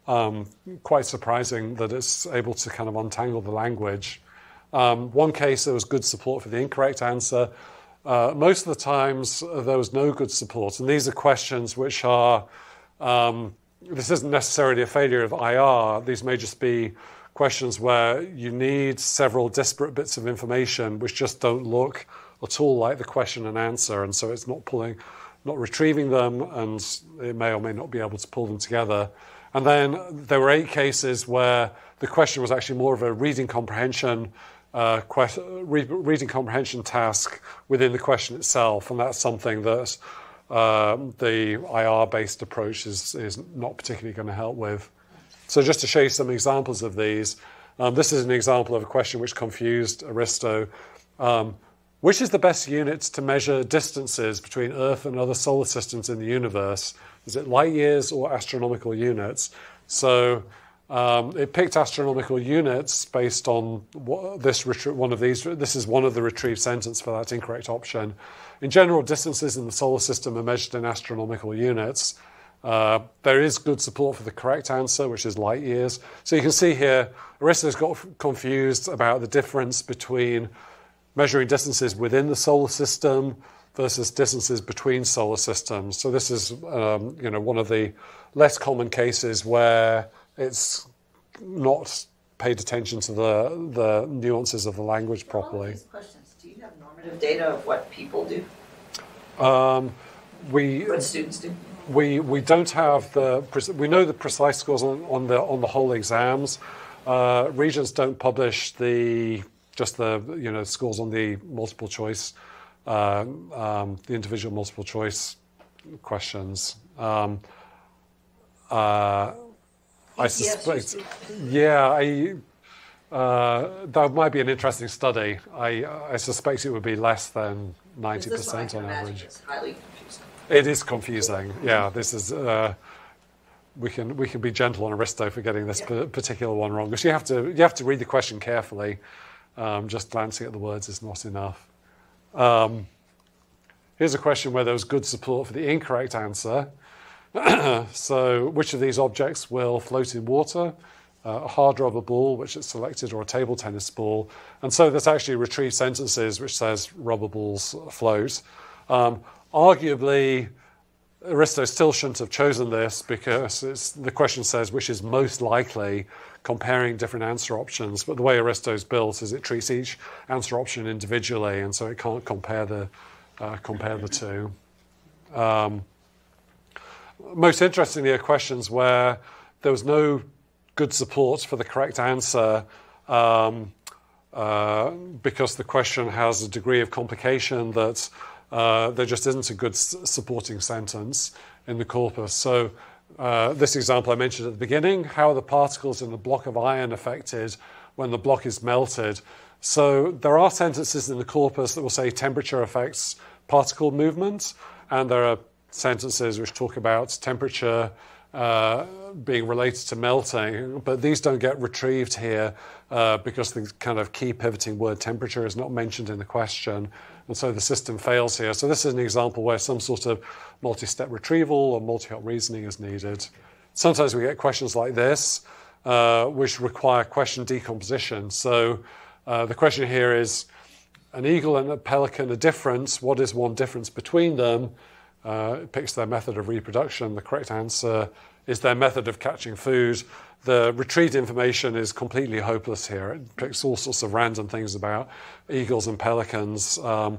um, quite surprising that it's able to kind of untangle the language. Um, one case there was good support for the incorrect answer. Uh, most of the times uh, there was no good support, and these are questions which are. Um, this isn't necessarily a failure of IR. These may just be questions where you need several disparate bits of information which just don't look at all like the question and answer, and so it's not pulling, not retrieving them, and it may or may not be able to pull them together. And then there were eight cases where the question was actually more of a reading comprehension. Uh, reading comprehension task within the question itself, and that's something that uh, the IR-based approach is, is not particularly going to help with. So just to show you some examples of these, um, this is an example of a question which confused Aristo. Um, which is the best unit to measure distances between Earth and other solar systems in the universe? Is it light years or astronomical units? So um, it picked astronomical units based on this one of these. This is one of the retrieved sentences for that incorrect option. In general, distances in the solar system are measured in astronomical units. Uh, there is good support for the correct answer, which is light years. So you can see here, Aristo's got confused about the difference between measuring distances within the solar system versus distances between solar systems. So this is, um, you know, one of the less common cases where it's not paid attention to the, the nuances of the language properly. these questions, do you have normative data of what people do, Um, we, what students do? we, we don't have the, we know the precise scores on, on, the, on the whole exams. Uh, Regents don't publish the, just the, you know, scores on the multiple choice, uh, um, the individual multiple choice questions. Um, uh, I suspect, yeah, I, uh, that might be an interesting study. I, I suspect it would be less than 90% This one I on average. is highly confusing. It is confusing. Yeah, this is. Uh, we can we can be gentle on Aristo for getting this Yeah. particular one wrong because you have to you have to read the question carefully. Um, just glancing at the words is not enough. Um, here's a question where there was good support for the incorrect answer. *clears throat* so, which of these objects will float in water? Uh, a hard rubber ball, which is selected, or a table tennis ball. And so there's actually retrieved sentences which says rubber balls float. Um, arguably, Aristo still shouldn't have chosen this because the question says which is most likely, comparing different answer options. But the way Aristo's built is it treats each answer option individually, and so it can't compare the uh, compare the two. Um, most interestingly, are questions where there was no good support for the correct answer um, uh, because the question has a degree of complication that uh, there just isn't a good s- supporting sentence in the corpus. So, uh, this example I mentioned at the beginning how are the particles in the block of iron affected when the block is melted? So, there are sentences in the corpus that will say temperature affects particle movement, and there are sentences which talk about temperature uh, being related to melting, but these don't get retrieved here uh, because the kind of key pivoting word temperature is not mentioned in the question, and so the system fails here. So this is an example where some sort of multi-step retrieval or multi-hop reasoning is needed. Sometimes we get questions like this, uh, which require question decomposition. So uh, the question here is, an eagle and a pelican are different. What is one difference between them? Uh, picks their method of reproduction. The correct answer is their method of catching food. The retrieved information is completely hopeless here. It picks all sorts of random things about eagles and pelicans. Um,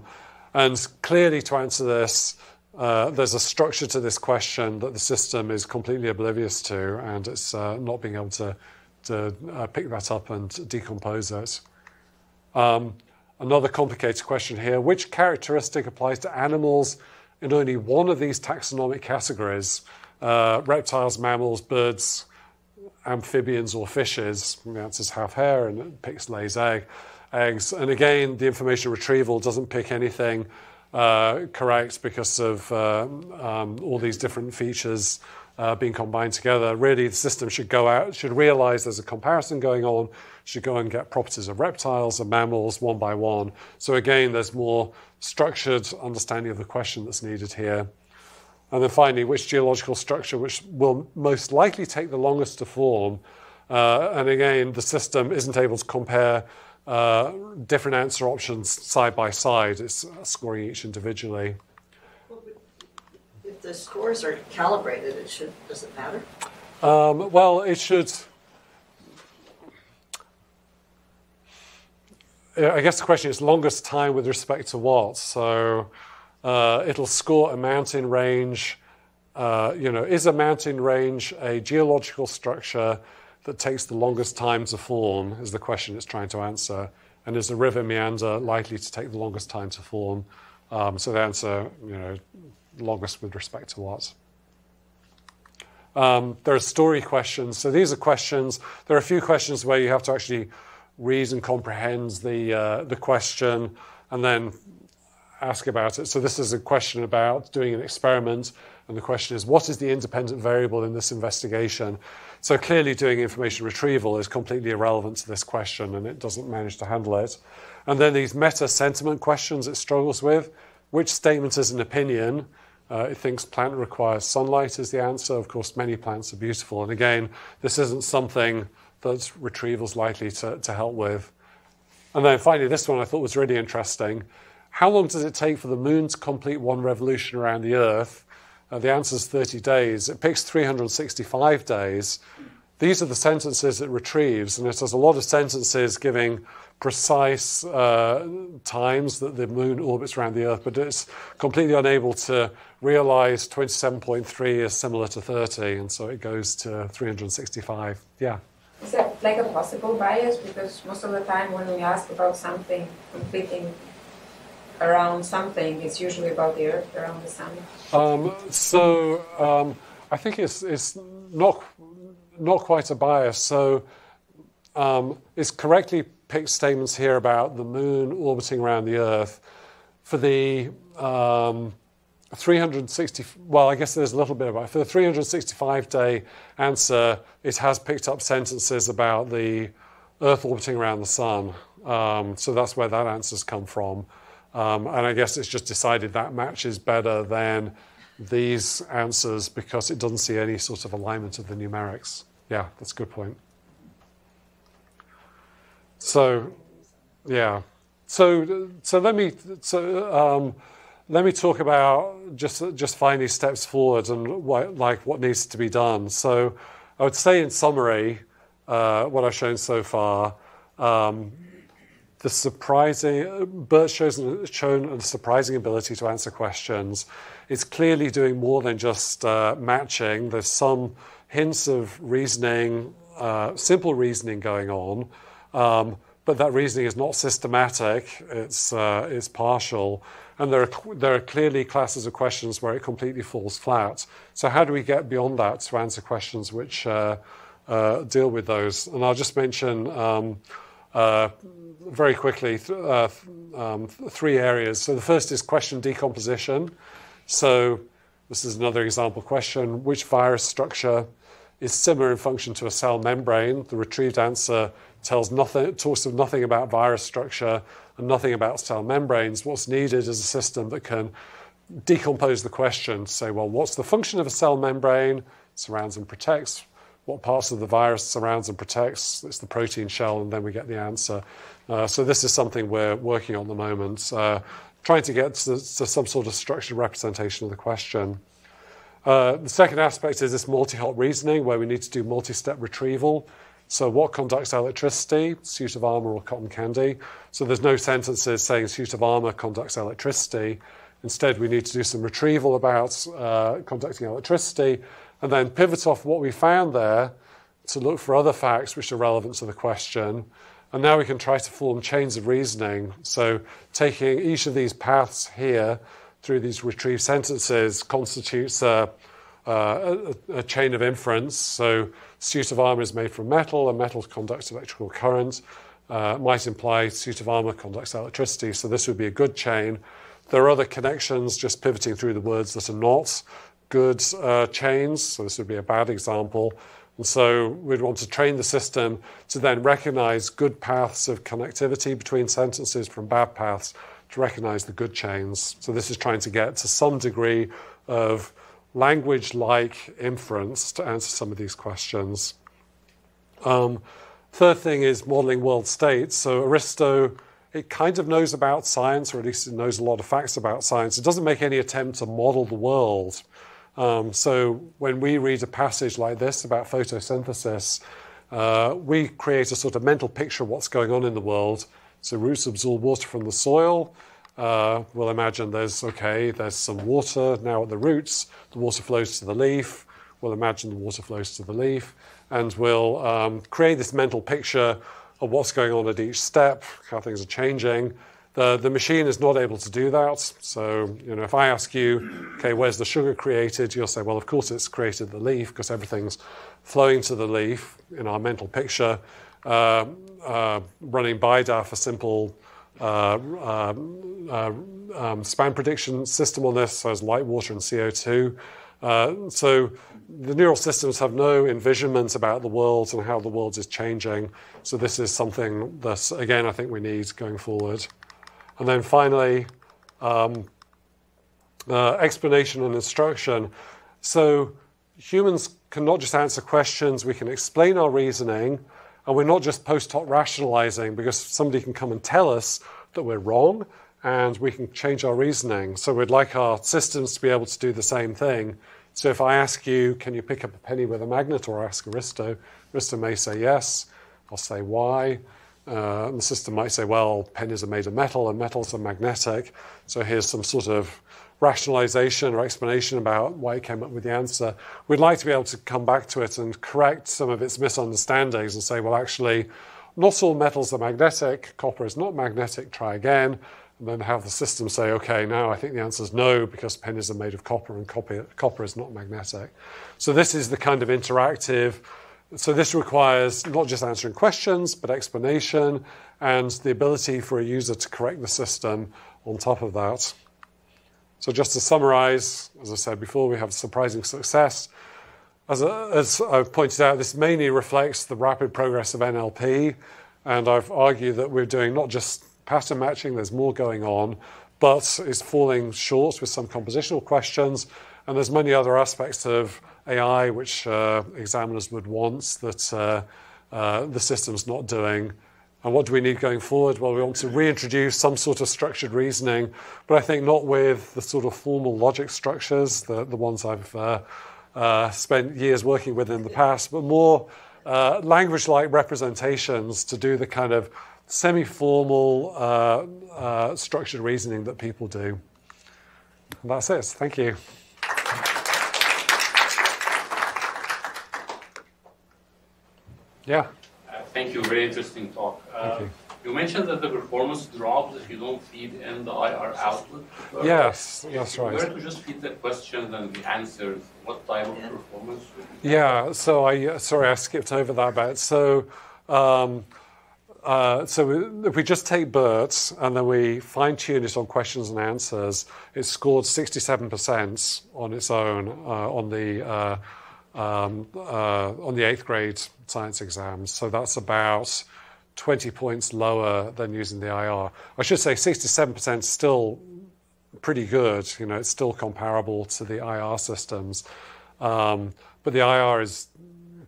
and clearly, to answer this, uh, there's a structure to this question that the system is completely oblivious to, and it's uh, not being able to, to uh, pick that up and decompose it. Um, another complicated question here which characteristic applies to animals in only one of these taxonomic categories uh, reptiles, mammals, birds, amphibians, or fishes. The answer is have hair and it picks lays egg, eggs. And again, the information retrieval doesn't pick anything uh, correct because of uh, um, all these different features uh, being combined together. Really, the system should go out, should realize there's a comparison going on, should go and get properties of reptiles and mammals one by one. So again, there's more structured understanding of the question that's needed here. And then finally, which geological structure which will most likely take the longest to form? Uh, and again, the system isn't able to compare uh, different answer options side by side. It's scoring each individually. If the scores are calibrated, it should, does it matter? Um, well, it should. I guess the question is longest time with respect to what? So uh, it'll score a mountain range. Uh, you know, is a mountain range a geological structure that takes the longest time to form? Is the question it's trying to answer. And is a river meander likely to take the longest time to form? Um, so the answer, you know, longest with respect to what? Um, there are story questions. So these are questions. There are a few questions where you have to actually read and comprehend the uh, the question, and then ask about it. So this is a question about doing an experiment, and the question is, what is the independent variable in this investigation? So clearly, doing information retrieval is completely irrelevant to this question, and it doesn't manage to handle it. And then these meta sentiment questions it struggles with. Which statement is an opinion? Uh, it thinks plant requires sunlight is the answer. Of course, many plants are beautiful. And again, this isn't something that retrieval's likely to, to help with. And then finally, this one I thought was really interesting. How long does it take for the moon to complete one revolution around the Earth? Uh, the answer is 30 days. It picks 365 days. These are the sentences it retrieves, and it has a lot of sentences giving precise uh, times that the moon orbits around the Earth, but it's completely unable to realize 27.3 is similar to 30, and so it goes to 365. Yeah. Is that like a possible bias? Because most of the time when we ask about something completing around something, it's usually about the Earth around the Sun. Um, so um, I think it's, it's not, not quite a bias. So um, it's correctly picked statements here about the moon orbiting around the Earth. For the um, 360, well, I guess there's a little bit about it. For the 365 day answer, it has picked up sentences about the Earth orbiting around the Sun. Um, so that's where that answer's come from. Um, and I guess it's just decided that matches better than these answers because it doesn't see any sort of alignment of the numerics. Yeah, that's a good point. So, yeah. So, so let me so um, let me talk about just just find these steps forward and what, like what needs to be done. So, I would say in summary, uh, what I've shown so far. Um, the surprising BERT shows shown a surprising ability to answer questions. It's clearly doing more than just uh, matching. There's some hints of reasoning, uh, simple reasoning going on. Um, but that reasoning is not systematic, it's, uh, it's partial. And there are, there are clearly classes of questions where it completely falls flat. So, how do we get beyond that to answer questions which uh, uh, deal with those? And I'll just mention um, uh, very quickly th- uh, um, three areas. So, the first is question decomposition. So, this is another example question which virus structure is similar in function to a cell membrane? The retrieved answer tells nothing, talks of nothing about virus structure and nothing about cell membranes. What's needed is a system that can decompose the question to say, well, what's the function of a cell membrane? It Surrounds and protects. What parts of the virus surrounds and protects? It's the protein shell, and then we get the answer. Uh, so this is something we're working on at the moment, uh, trying to get to, to, some sort of structured representation of the question. Uh, the second aspect is this multi-hop reasoning, where we need to do multi-step retrieval. So, what conducts electricity? Suit of armor or cotton candy? So, there's no sentences saying suit of armor conducts electricity. Instead, we need to do some retrieval about uh, conducting electricity and then pivot off what we found there to look for other facts which are relevant to the question. And now we can try to form chains of reasoning. So, taking each of these paths here through these retrieved sentences constitutes a, uh, a, a chain of inference. So, suit of armor is made from metal, and metal conducts electrical current. Uh, might imply suit of armor conducts electricity, so this would be a good chain. There are other connections just pivoting through the words that are not good uh, chains, so this would be a bad example. And so we'd want to train the system to then recognize good paths of connectivity between sentences from bad paths to recognize the good chains. So this is trying to get to some degree of language like inference to answer some of these questions. Um, third thing is modeling world states. So Aristo, it kind of knows about science, or at least it knows a lot of facts about science. It doesn't make any attempt to model the world. Um, so when we read a passage like this about photosynthesis, uh, we create a sort of mental picture of what's going on in the world. So roots absorb water from the soil. Uh, we'll imagine there's, okay, there's some water now at the roots, the water flows to the leaf. We'll imagine the water flows to the leaf, and we'll um, create this mental picture of what's going on at each step, how things are changing. The, the machine is not able to do that. So, you know, if I ask you, okay, where's the sugar created? You'll say, well, of course it's created the leaf because everything's flowing to the leaf in our mental picture. Uh, uh, running BiDAF, a simple um, uh, um, span prediction system on this, so as light, water, and CO2. Uh, so the neural systems have no envisionment about the world and how the world is changing. So this is something that, again, I think we need going forward. And then finally, um, uh, explanation and instruction. So humans can not just answer questions, we can explain our reasoning, And we're not just post hoc rationalizing because somebody can come and tell us that we're wrong and we can change our reasoning. So we'd like our systems to be able to do the same thing. So if I ask you, can you pick up a penny with a magnet, or ask Aristo, Aristo may say yes. I'll say why. Uh, and the system might say, well, pennies are made of metal and metals are magnetic. So here's some sort of rationalization or explanation about why it came up with the answer. We'd like to be able to come back to it and correct some of its misunderstandings and say, well, actually, not all metals are magnetic. Copper is not magnetic. Try again. And then have the system say, okay, now I think the answer is no because pennies are made of copper and copper, copper is not magnetic. So this is the kind of interactive. So this requires not just answering questions, but explanation and the ability for a user to correct the system on top of that. So just to summarize, as I said before, we have surprising success. As, as I've pointed out, this mainly reflects the rapid progress of NLP, and I've argued that we're doing not just pattern matching, there's more going on, but it's falling short with some compositional questions, and there's many other aspects of AI which uh, examiners would want that uh, uh, the system's not doing. And what do we need going forward? Well, we want to reintroduce some sort of structured reasoning, but I think not with the sort of formal logic structures, the, the ones I've uh, uh, spent years working with in the past, but more uh, language like representations to do the kind of semi formal uh, uh, structured reasoning that people do. And that's it. Thank you. Yeah. Thank you. Very interesting talk. Thank you. You mentioned that the performance drops if you don't feed in the IR output. Yes, that's right. were to just feed the questions and the answers, what type of performance Yeah, so I sorry I skipped over that bit. So, um, uh, so we- if we just take BERT and then we fine tune it on questions and answers, it scored 67% on its own uh, on the uh, um, uh, on the eighth grade science exams. So that's about 20 points lower than using the IR. I should say 67% is still pretty good. You know, it's still comparable to the IR systems, um, but the IR is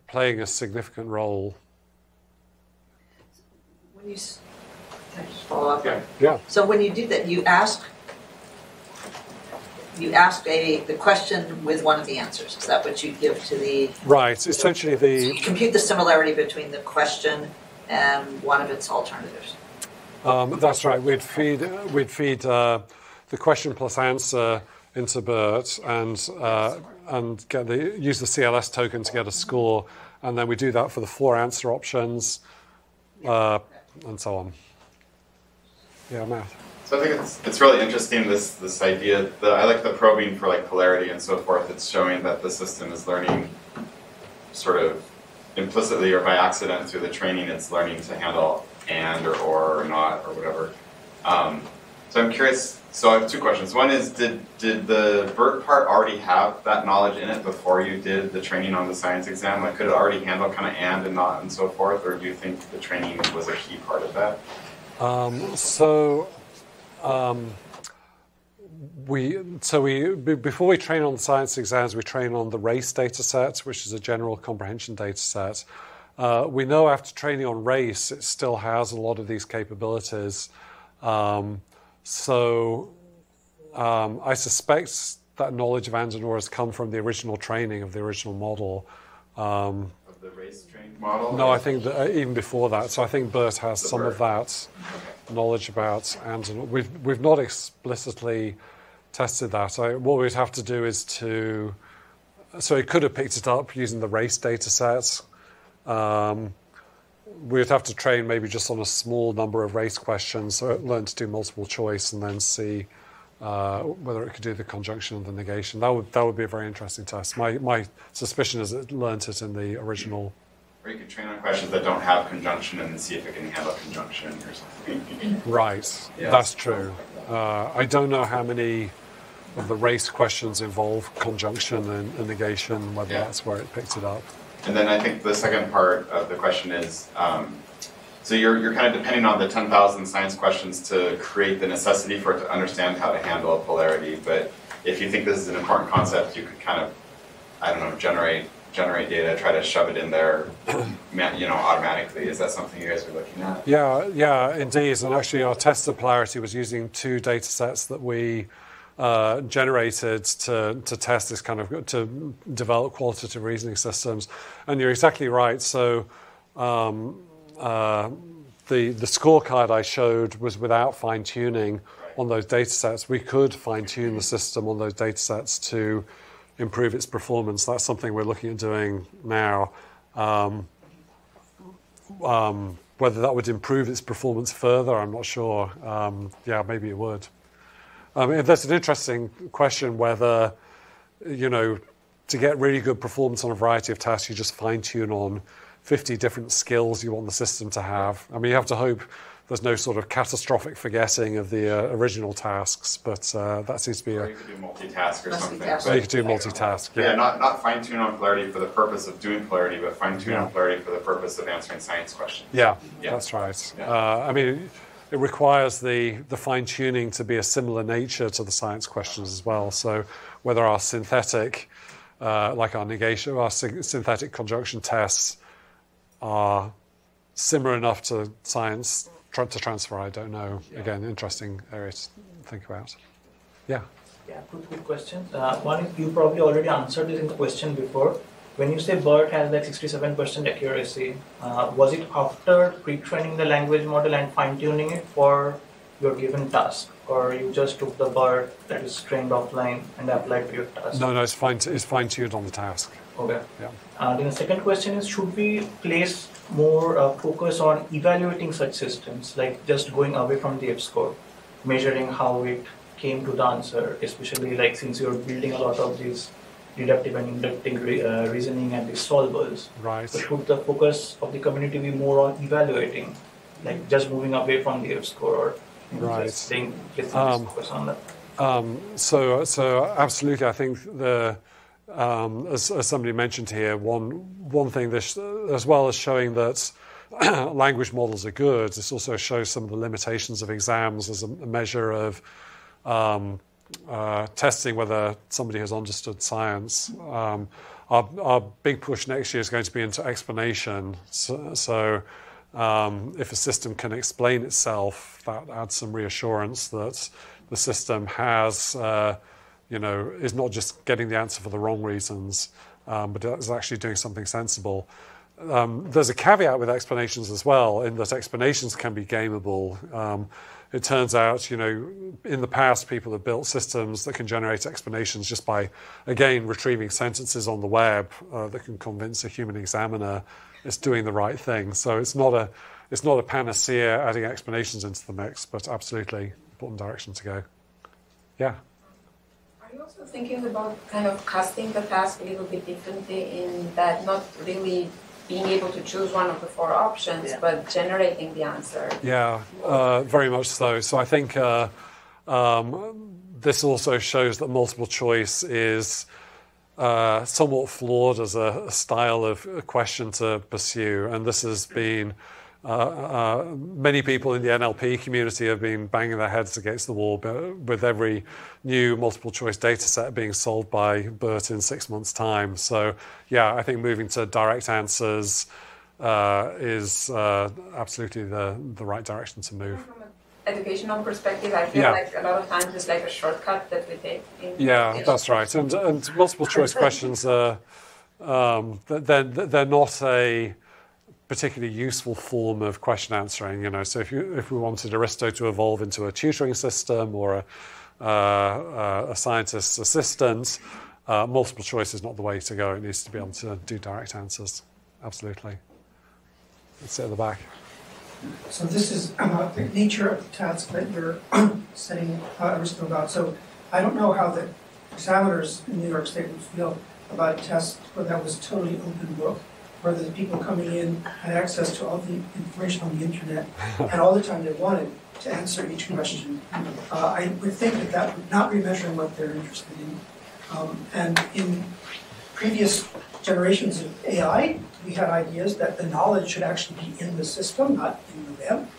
playing a significant role. When you, can I just follow up? Yeah. Yeah. So when you do that, you ask, you ask a, the question with one of the answers. Is that what you give to the, Right. Essentially, so the you compute the similarity between the question and one of its alternatives? um, that's right. We'd feed we'd feed uh, the question plus answer into BERT and uh, and get the use the CLS token to get a score, and then we do that for the four answer options, uh, and so on. Yeah, Matt. So I think it's, it's really interesting this this idea. The, I like the probing for like polarity and so forth. It's showing that the system is learning, sort of implicitly or by accident through the training. It's learning to handle and or or, or not or whatever. Um, so I'm curious. So I have two questions. One is, did did the BERT part already have that knowledge in it before you did the training on the science exam? Like, could it already handle kind of and and not and so forth, or do you think the training was a key part of that? Um, so um, we so we be- before we train on science exams, we train on the RACE data set, which is a general comprehension data set. Uh, we know after training on RACE, it still has a lot of these capabilities. Um, so um, I suspect that knowledge of Andanor has come from the original training of the original model. Um, Of the RACE model? no, I think that uh, even before that. So I think BERT has some of that knowledge about Anton. We've we've not explicitly tested that. I, what we'd have to do is to. So he could have picked it up using the RACE data sets. Um, we'd have to train maybe just on a small number of RACE questions, so learn to do multiple choice, and then see uh, whether it could do the conjunction and the negation. That would that would be a very interesting test. My my suspicion is it learnt it in the original Or you could train on questions that don't have conjunction and then see if it can handle conjunction or something. Right, Yeah. that's true. Uh, I don't know how many of the RACE questions involve conjunction and, and negation, whether Yeah. that's where it picked it up. And then I think the second part of the question is, um, so you're, you're kind of depending on the 10,000 science questions to create the necessity for it to understand how to handle a polarity. But if you think this is an important concept, you could kind of, I don't know, generate generate data, try to shove it in there, *clears throat* you know, automatically. Is that something you guys are looking at? Yeah, yeah, indeed. And actually, our test of polarity was using two data sets that we uh, generated to, to test this kind of to develop qualitative reasoning systems. And you're exactly right. So um, uh, the the scorecard I showed was without fine tuning on those data sets. We could fine tune the system on those data sets to improve its performance. That's something we're looking at doing now. Um, um, whether that would improve its performance further, I'm not sure. Um, yeah, maybe it would. Um, and that's an interesting question whether, you know, to get really good performance on a variety of tasks, you just fine tune on 50 different skills you want the system to have. I mean, you have to hope there's no sort of catastrophic forgetting of the uh, original tasks, but uh, that seems to be Or a. you could do multitask or something. Multitask. Or you could do multitask. Yeah, not, not fine tune on polarity for the purpose of doing polarity, but fine tune on Yeah. polarity for the purpose of answering science questions. Yeah, Yeah. that's right. Yeah. Uh, I mean, it requires the, the fine tuning to be a similar nature to the science questions as well. So, whether our synthetic, uh, like our negation, our sy- synthetic conjunction tests are similar enough to science tr- to transfer, I don't know. Again, interesting area to think about. Yeah. Yeah, good, quick questions. Uh, one you probably already answered this in the question before. When you say BERT has like 67% accuracy, uh, was it after pre-training the language model and fine-tuning it for your given task, or you just took the BERT that is trained offline and applied to your task? No, no, it's fine. It's fine tuned on the task. Okay. Yeah. Uh, then the second question is, should we place more uh, focus on evaluating such systems, like just going away from the F score, measuring how it came to the answer, especially like since you're building a lot of these deductive and inductive re- uh, reasoning and these solvers. Right. So should the focus of the community be more on evaluating, like just moving away from the F score, or you know, Right. just staying, placing Um, focus on that? Um, so, so absolutely, I think the um, as, as somebody mentioned here, one one thing this, as well as showing that *coughs* language models are good, this also shows some of the limitations of exams as a, measure of um, uh, testing whether somebody has understood science. Um, our, our big push next year is going to be into explanation. So, so um, if a system can explain itself, that adds some reassurance that the system has, uh, you know, is not just getting the answer for the wrong reasons, um, but is actually doing something sensible. Um, there's a caveat with explanations as well, in that explanations can be gameable. Um, it turns out, you know, in the past, people have built systems that can generate explanations just by, again, retrieving sentences on the web uh, that can convince a human examiner it's doing the right thing. So it's not a, it's not a panacea adding explanations into the mix, but absolutely important direction to go. Yeah. Are you also thinking about kind of casting the task a little bit differently in that not really being able to choose one of the four options, Yeah. but generating the answer? Yeah, uh, very much so. So I think uh, um, this also shows that multiple choice is uh, somewhat flawed as a, a style of a question to pursue, and this has been. Uh, uh, many people in the NLP community have been banging their heads against the wall with every new multiple choice data set being solved by BERT in six months' time. So, yeah, I think moving to direct answers uh, is uh, absolutely the, the right direction to move. From an educational perspective, I feel Yeah. like a lot of times it's like a shortcut that we take. In Yeah, that's right. And, and multiple choice *laughs* questions are um, they're, they're not a particularly useful form of question answering. You know, so if you if we wanted Aristo to evolve into a tutoring system or a, uh, uh, a scientist's assistant, uh, multiple choice is not the way to go. It needs to be able to do direct answers. Absolutely. Let's sit at the back. So this is about the nature of the task that you're *clears throat* setting uh, Aristo about. So I don't know how the examiners in New York State would feel about a test where that was totally open book, where the people coming in had access to all the information on the internet and all the time they wanted to answer each question. Uh, I would think that that would not be measuring what they're interested in. Um, and in previous generations of AI, we had ideas that the knowledge should actually be in the system, not in the web.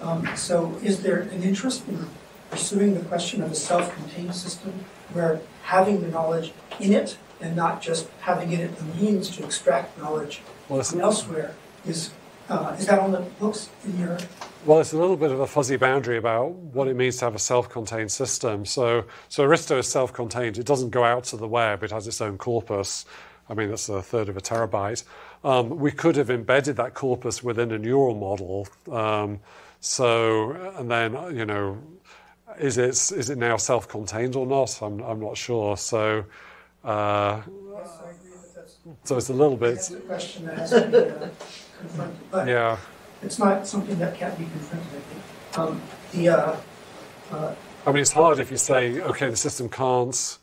Um, so is there an interest in pursuing the question of a self-contained system where having the knowledge in it and not just having it at the means to extract knowledge Well, from elsewhere is, uh, is that on the books in your, well, it's a little bit of a fuzzy boundary about what it means to have a self-contained system. So, so Aristo is self-contained. It doesn't go out to the web. It has its own corpus. I mean, that's a third of a terabyte. Um, we could have embedded that corpus within a neural model. Um, so, and then, you know, is it, is it now self-contained or not? I'm, I'm not sure. So, uh, yes, I agree that so it's a little bit, that's a question that has to be uh, confronted. But yeah. it's not something that can't be confronted, I think. Um, the, uh, uh, I mean, it's hard if you say, okay, the system can't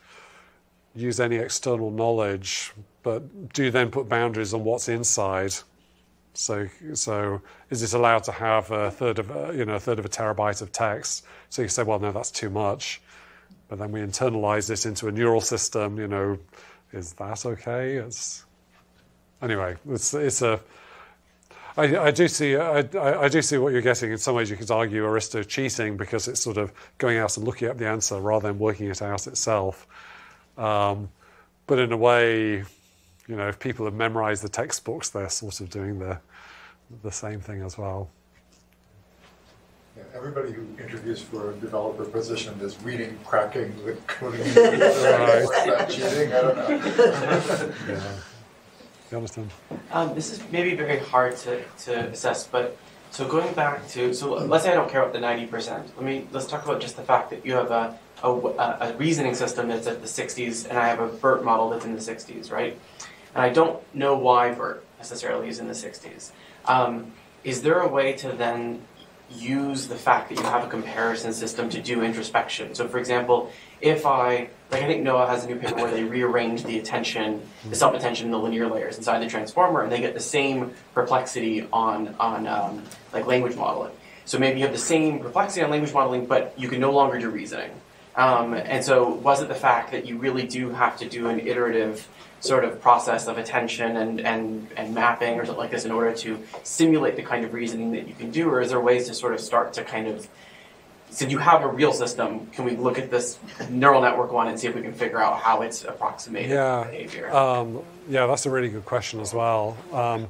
use any external knowledge, but do you then put boundaries on what's inside? So, so is it allowed to have a third of, a, you know, a third of a terabyte of text? So you say, well, no, that's too much. But then we internalize this into a neural system. You know, is that okay? It's anyway. It's it's a. I, I do see I, I, I do see what you're getting. In some ways, you could argue Aristo cheating because it's sort of going out and looking up the answer rather than working it out itself. Um, but in a way, you know, if people have memorized the textbooks, they're sort of doing the the same thing as well. Yeah, everybody who interviews for a developer position is reading, cracking, the *laughs* coding. *laughs* Is that cheating? I don't know. Yeah. *laughs* You understand? Um, this is maybe very hard to, to assess, but so going back to so let's say I don't care about the ninety percent. Let me let's talk about just the fact that you have a a, a reasoning system that's at the sixties, and I have a BERT model that's in the sixties, right? And I don't know why BERT necessarily is in the sixties. Um, is there a way to then use the fact that you have a comparison system to do introspection? So, for example, if I like, I think Noah has a new paper where they rearrange the attention, the self-attention in the linear layers inside the transformer, and they get the same perplexity on on um, like language modeling. So maybe you have the same perplexity on language modeling, but you can no longer do reasoning. Um, and so, was it the fact that you really do have to do an iterative sort of process of attention and, and, and mapping or something like this in order to simulate the kind of reasoning that you can do? Or is there ways to sort of start to kind of, since you have a real system, can we look at this neural network one and see if we can figure out how it's approximating Yeah. behavior? Um, yeah, that's a really good question as well. Um,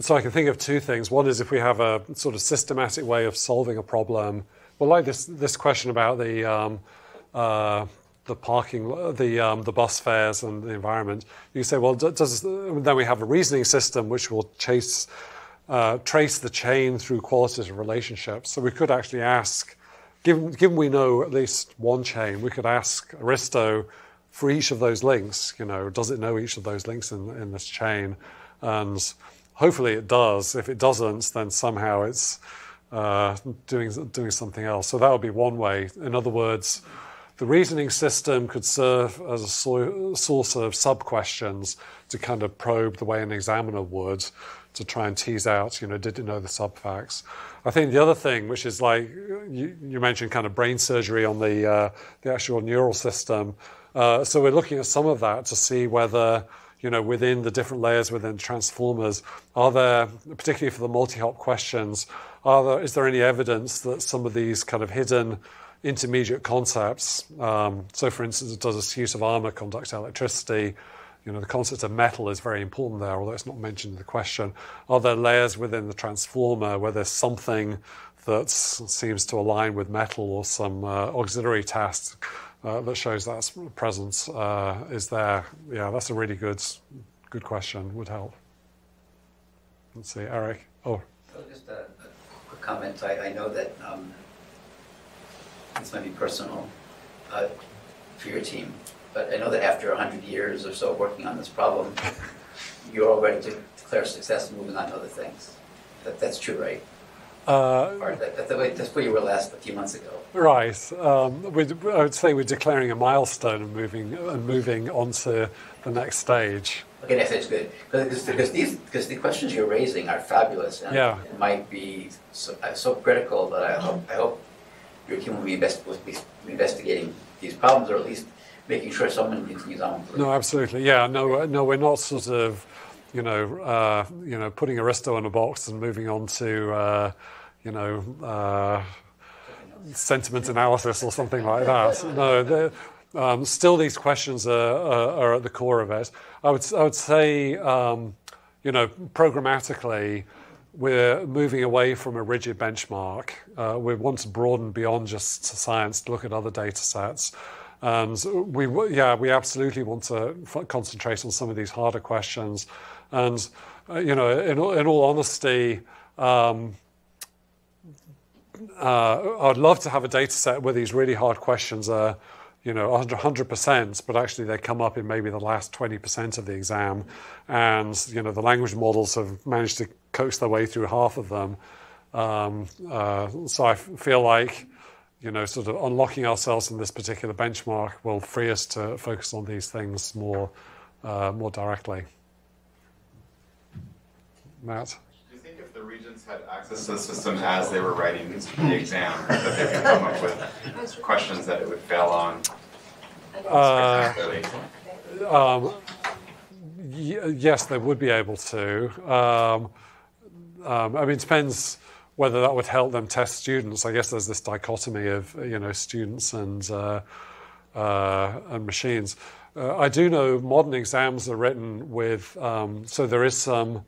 so I can think of two things. One is if we have a sort of systematic way of solving a problem. Well, like this this question about the um, uh, the parking, the um, the bus fares and the environment. You say, well, does then we have a reasoning system which will chase uh, trace the chain through qualitative relationships. So we could actually ask, given given we know at least one chain, we could ask Aristo for each of those links. You know, does it know each of those links in in this chain? And hopefully it does. If it doesn't, then somehow it's uh, doing doing something else. So that would be one way. In other words, the reasoning system could serve as a so- source of sub questions to kind of probe the way an examiner would to try and tease out, you know, did it know the sub facts? I think the other thing, which is like you, you mentioned, kind of brain surgery on the uh, the actual neural system. Uh, so we're looking at some of that to see whether you know, within the different layers within transformers, are there, particularly for the multi-hop questions, are there, is there any evidence that some of these kind of hidden intermediate concepts, um, so for instance, does a suit of armor conduct electricity? You know, the concept of metal is very important there, although it's not mentioned in the question. Are there layers within the transformer where there's something that seems to align with metal or some uh, auxiliary task uh, that shows that presence uh, is there? Yeah, that's a really good, good question. Would help. Let's see, Eric. Oh, So just a comment, I, I know that, um, this might be personal, uh, for your team, but I know that after hundred years or so working on this problem, *laughs* you're all ready to declare success and moving on to other things. That, that's true, right? uh, Or that, that's where you were last a few months ago. right. Um, I would say we're declaring a milestone and moving and moving on to the next stage. Okay, that's, that's good, because, these, because the questions you're raising are fabulous and Yeah. might be so, uh, so critical that I hope, I hope your team will be best, will be investigating these problems, or at least making sure someone continues on. it. No, absolutely. Yeah, no, no, we're not sort of, you know, uh, you know, putting Aristo in a box and moving on to, uh, you know, uh, sentiment analysis or something like that. No, um, still these questions are, are, are, at the core of it. I would, I would say, um, you know, programmatically, we're moving away from a rigid benchmark. Uh, we want to broaden beyond just science to look at other data sets. And we, yeah, we absolutely want to f- concentrate on some of these harder questions. And, uh, you know, in, in all honesty, um, uh, I'd love to have a data set where these really hard questions are, you know, 100%, but actually they come up in maybe the last 20% of the exam. And, you know, the language models have managed to coax their way through half of them. Um, uh, so I feel like, you know, sort of unlocking ourselves in this particular benchmark will free us to focus on these things more, uh, more directly. Matt? Regents had access to the system as they were writing the exam, that they could come up with questions that it would fail on? Uh, um, yes, they would be able to. Um, um, I mean, it depends whether that would help them test students. I guess there's this dichotomy of you know students and uh, uh, and machines. Uh, I do know modern exams are written with um, so there is some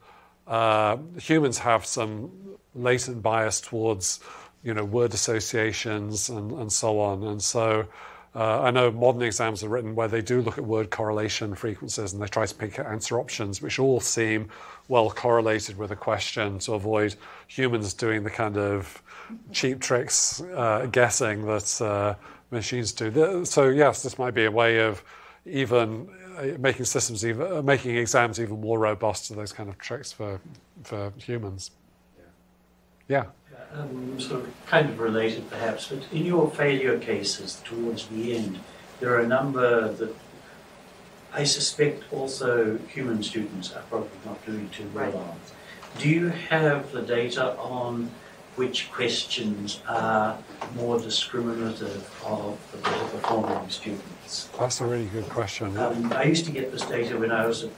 uh, humans have some latent bias towards, you know, word associations and, and so on. And so uh, I know modern exams are written where they do look at word correlation frequencies and they try to pick answer options, which all seem well correlated with a question to avoid humans doing the kind of cheap tricks uh, guessing that uh, machines do. So yes, this might be a way of even making systems even uh, making exams even more robust to those kind of tricks for for humans. Yeah. yeah. Um, sort of kind of related perhaps, but in your failure cases towards the end, there are a number that I suspect also human students are probably not doing too well on. Do you have the data on which questions are more discriminative of the better performing students? That's a really good question. Um, I used to get this data when I was at,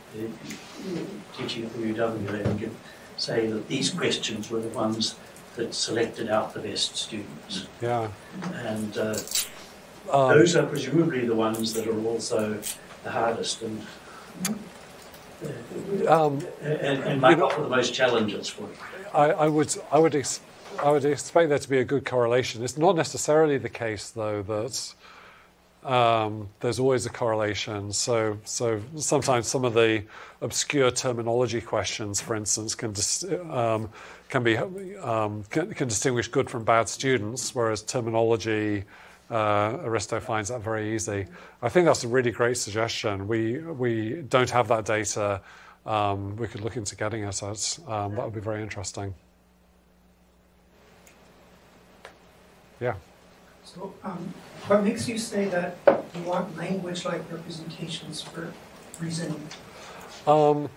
teaching at the UW and could say that these questions were the ones that selected out the best students. Yeah. And uh, um, those are presumably the ones that are also the hardest and um, and, and might offer the most challenges for you. I, I would I would ex- I would expect there to be a good correlation. It's not necessarily the case, though, that um, there's always a correlation. So, so sometimes some of the obscure terminology questions, for instance, can dis- um, can be um, can, can, distinguish good from bad students, whereas terminology. Uh, Aristo finds that very easy. I think that's a really great suggestion. We we don't have that data. Um, we could look into getting it. Um, that would be very interesting. Yeah. So, um, what makes you say that you want language-like representations for reasoning? Um,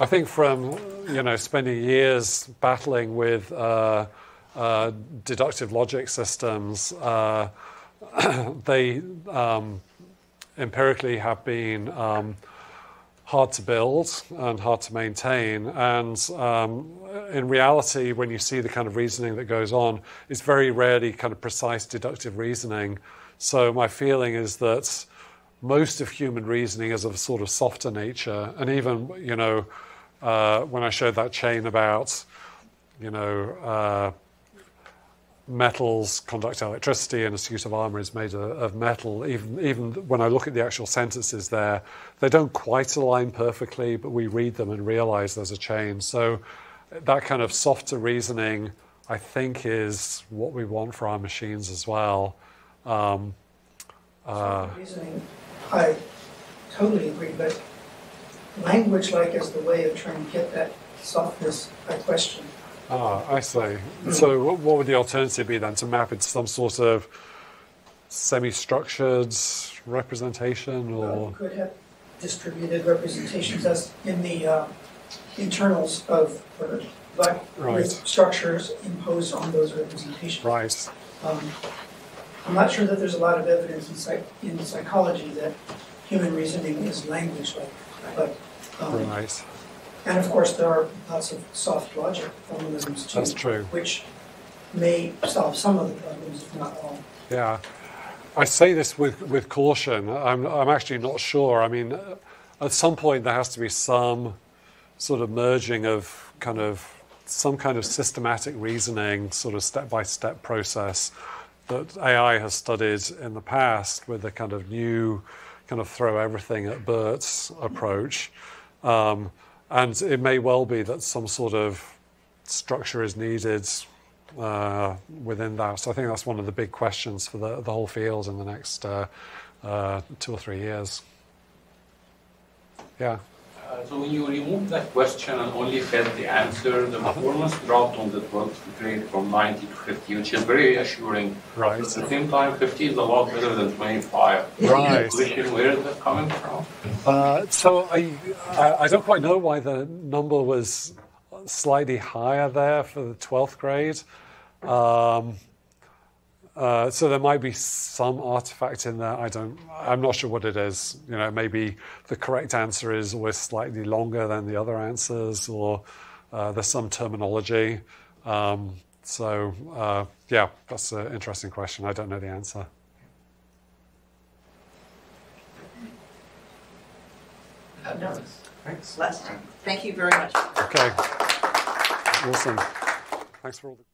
I think from you know spending years battling with uh, uh, deductive logic systems, uh, *coughs* they um, empirically have been um, hard to build and hard to maintain. And um, in reality, when you see the kind of reasoning that goes on, it's very rarely kind of precise deductive reasoning. So my feeling is that most of human reasoning is of a sort of softer nature. And even, you know, uh, when I showed that chain about, you know, uh, metals conduct electricity and a suit of armor is made of, metal. Even, even when I look at the actual sentences there, they don't quite align perfectly, but we read them and realize there's a chain. So that kind of softer reasoning, I think, is what we want for our machines as well. Um, uh, reasoning, I totally agree, but language like is the way of trying to get that softness, I question. Ah, I see. So, what would the alternative be then? To map it to some sort of semi-structured representation, or well, you could have distributed representations as in the uh, internals of but right. structures imposed on those representations. Right. Um, I'm not sure that there's a lot of evidence in, psych- in psychology that human reasoning is language-like, but um, right. And of course, there are lots of soft logic formalisms too. That's true. Which may solve some of the problems, if not all. Yeah. I say this with, with caution. I'm, I'm actually not sure. I mean, at some point, there has to be some sort of merging of kind of some kind of systematic reasoning, sort of step by step process that AI has studied in the past with the kind of new kind of throw everything at BERT's approach. Um, and it may well be that some sort of structure is needed uh, within that. So I think that's one of the big questions for the, the whole field in the next uh, uh, two or three years. Yeah. Uh, so when you remove that question and only fed the answer, the performance dropped on the 12th grade from 90 to 50, which is very reassuring. Right. At the same time, 50 is a lot better than 25. *laughs* Right. Question, where is that coming from? Uh, so I, I I don't quite know why the number was slightly higher there for the 12th grade. Um, uh, so there might be some artifact in there. I don't. I'm not sure what it is. You know, maybe the correct answer is always slightly longer than the other answers, or uh, there's some terminology. Um, so uh, yeah, that's an interesting question. I don't know the answer. No, Thanks. Les, thank you very much. Okay. Awesome. Thanks for all the.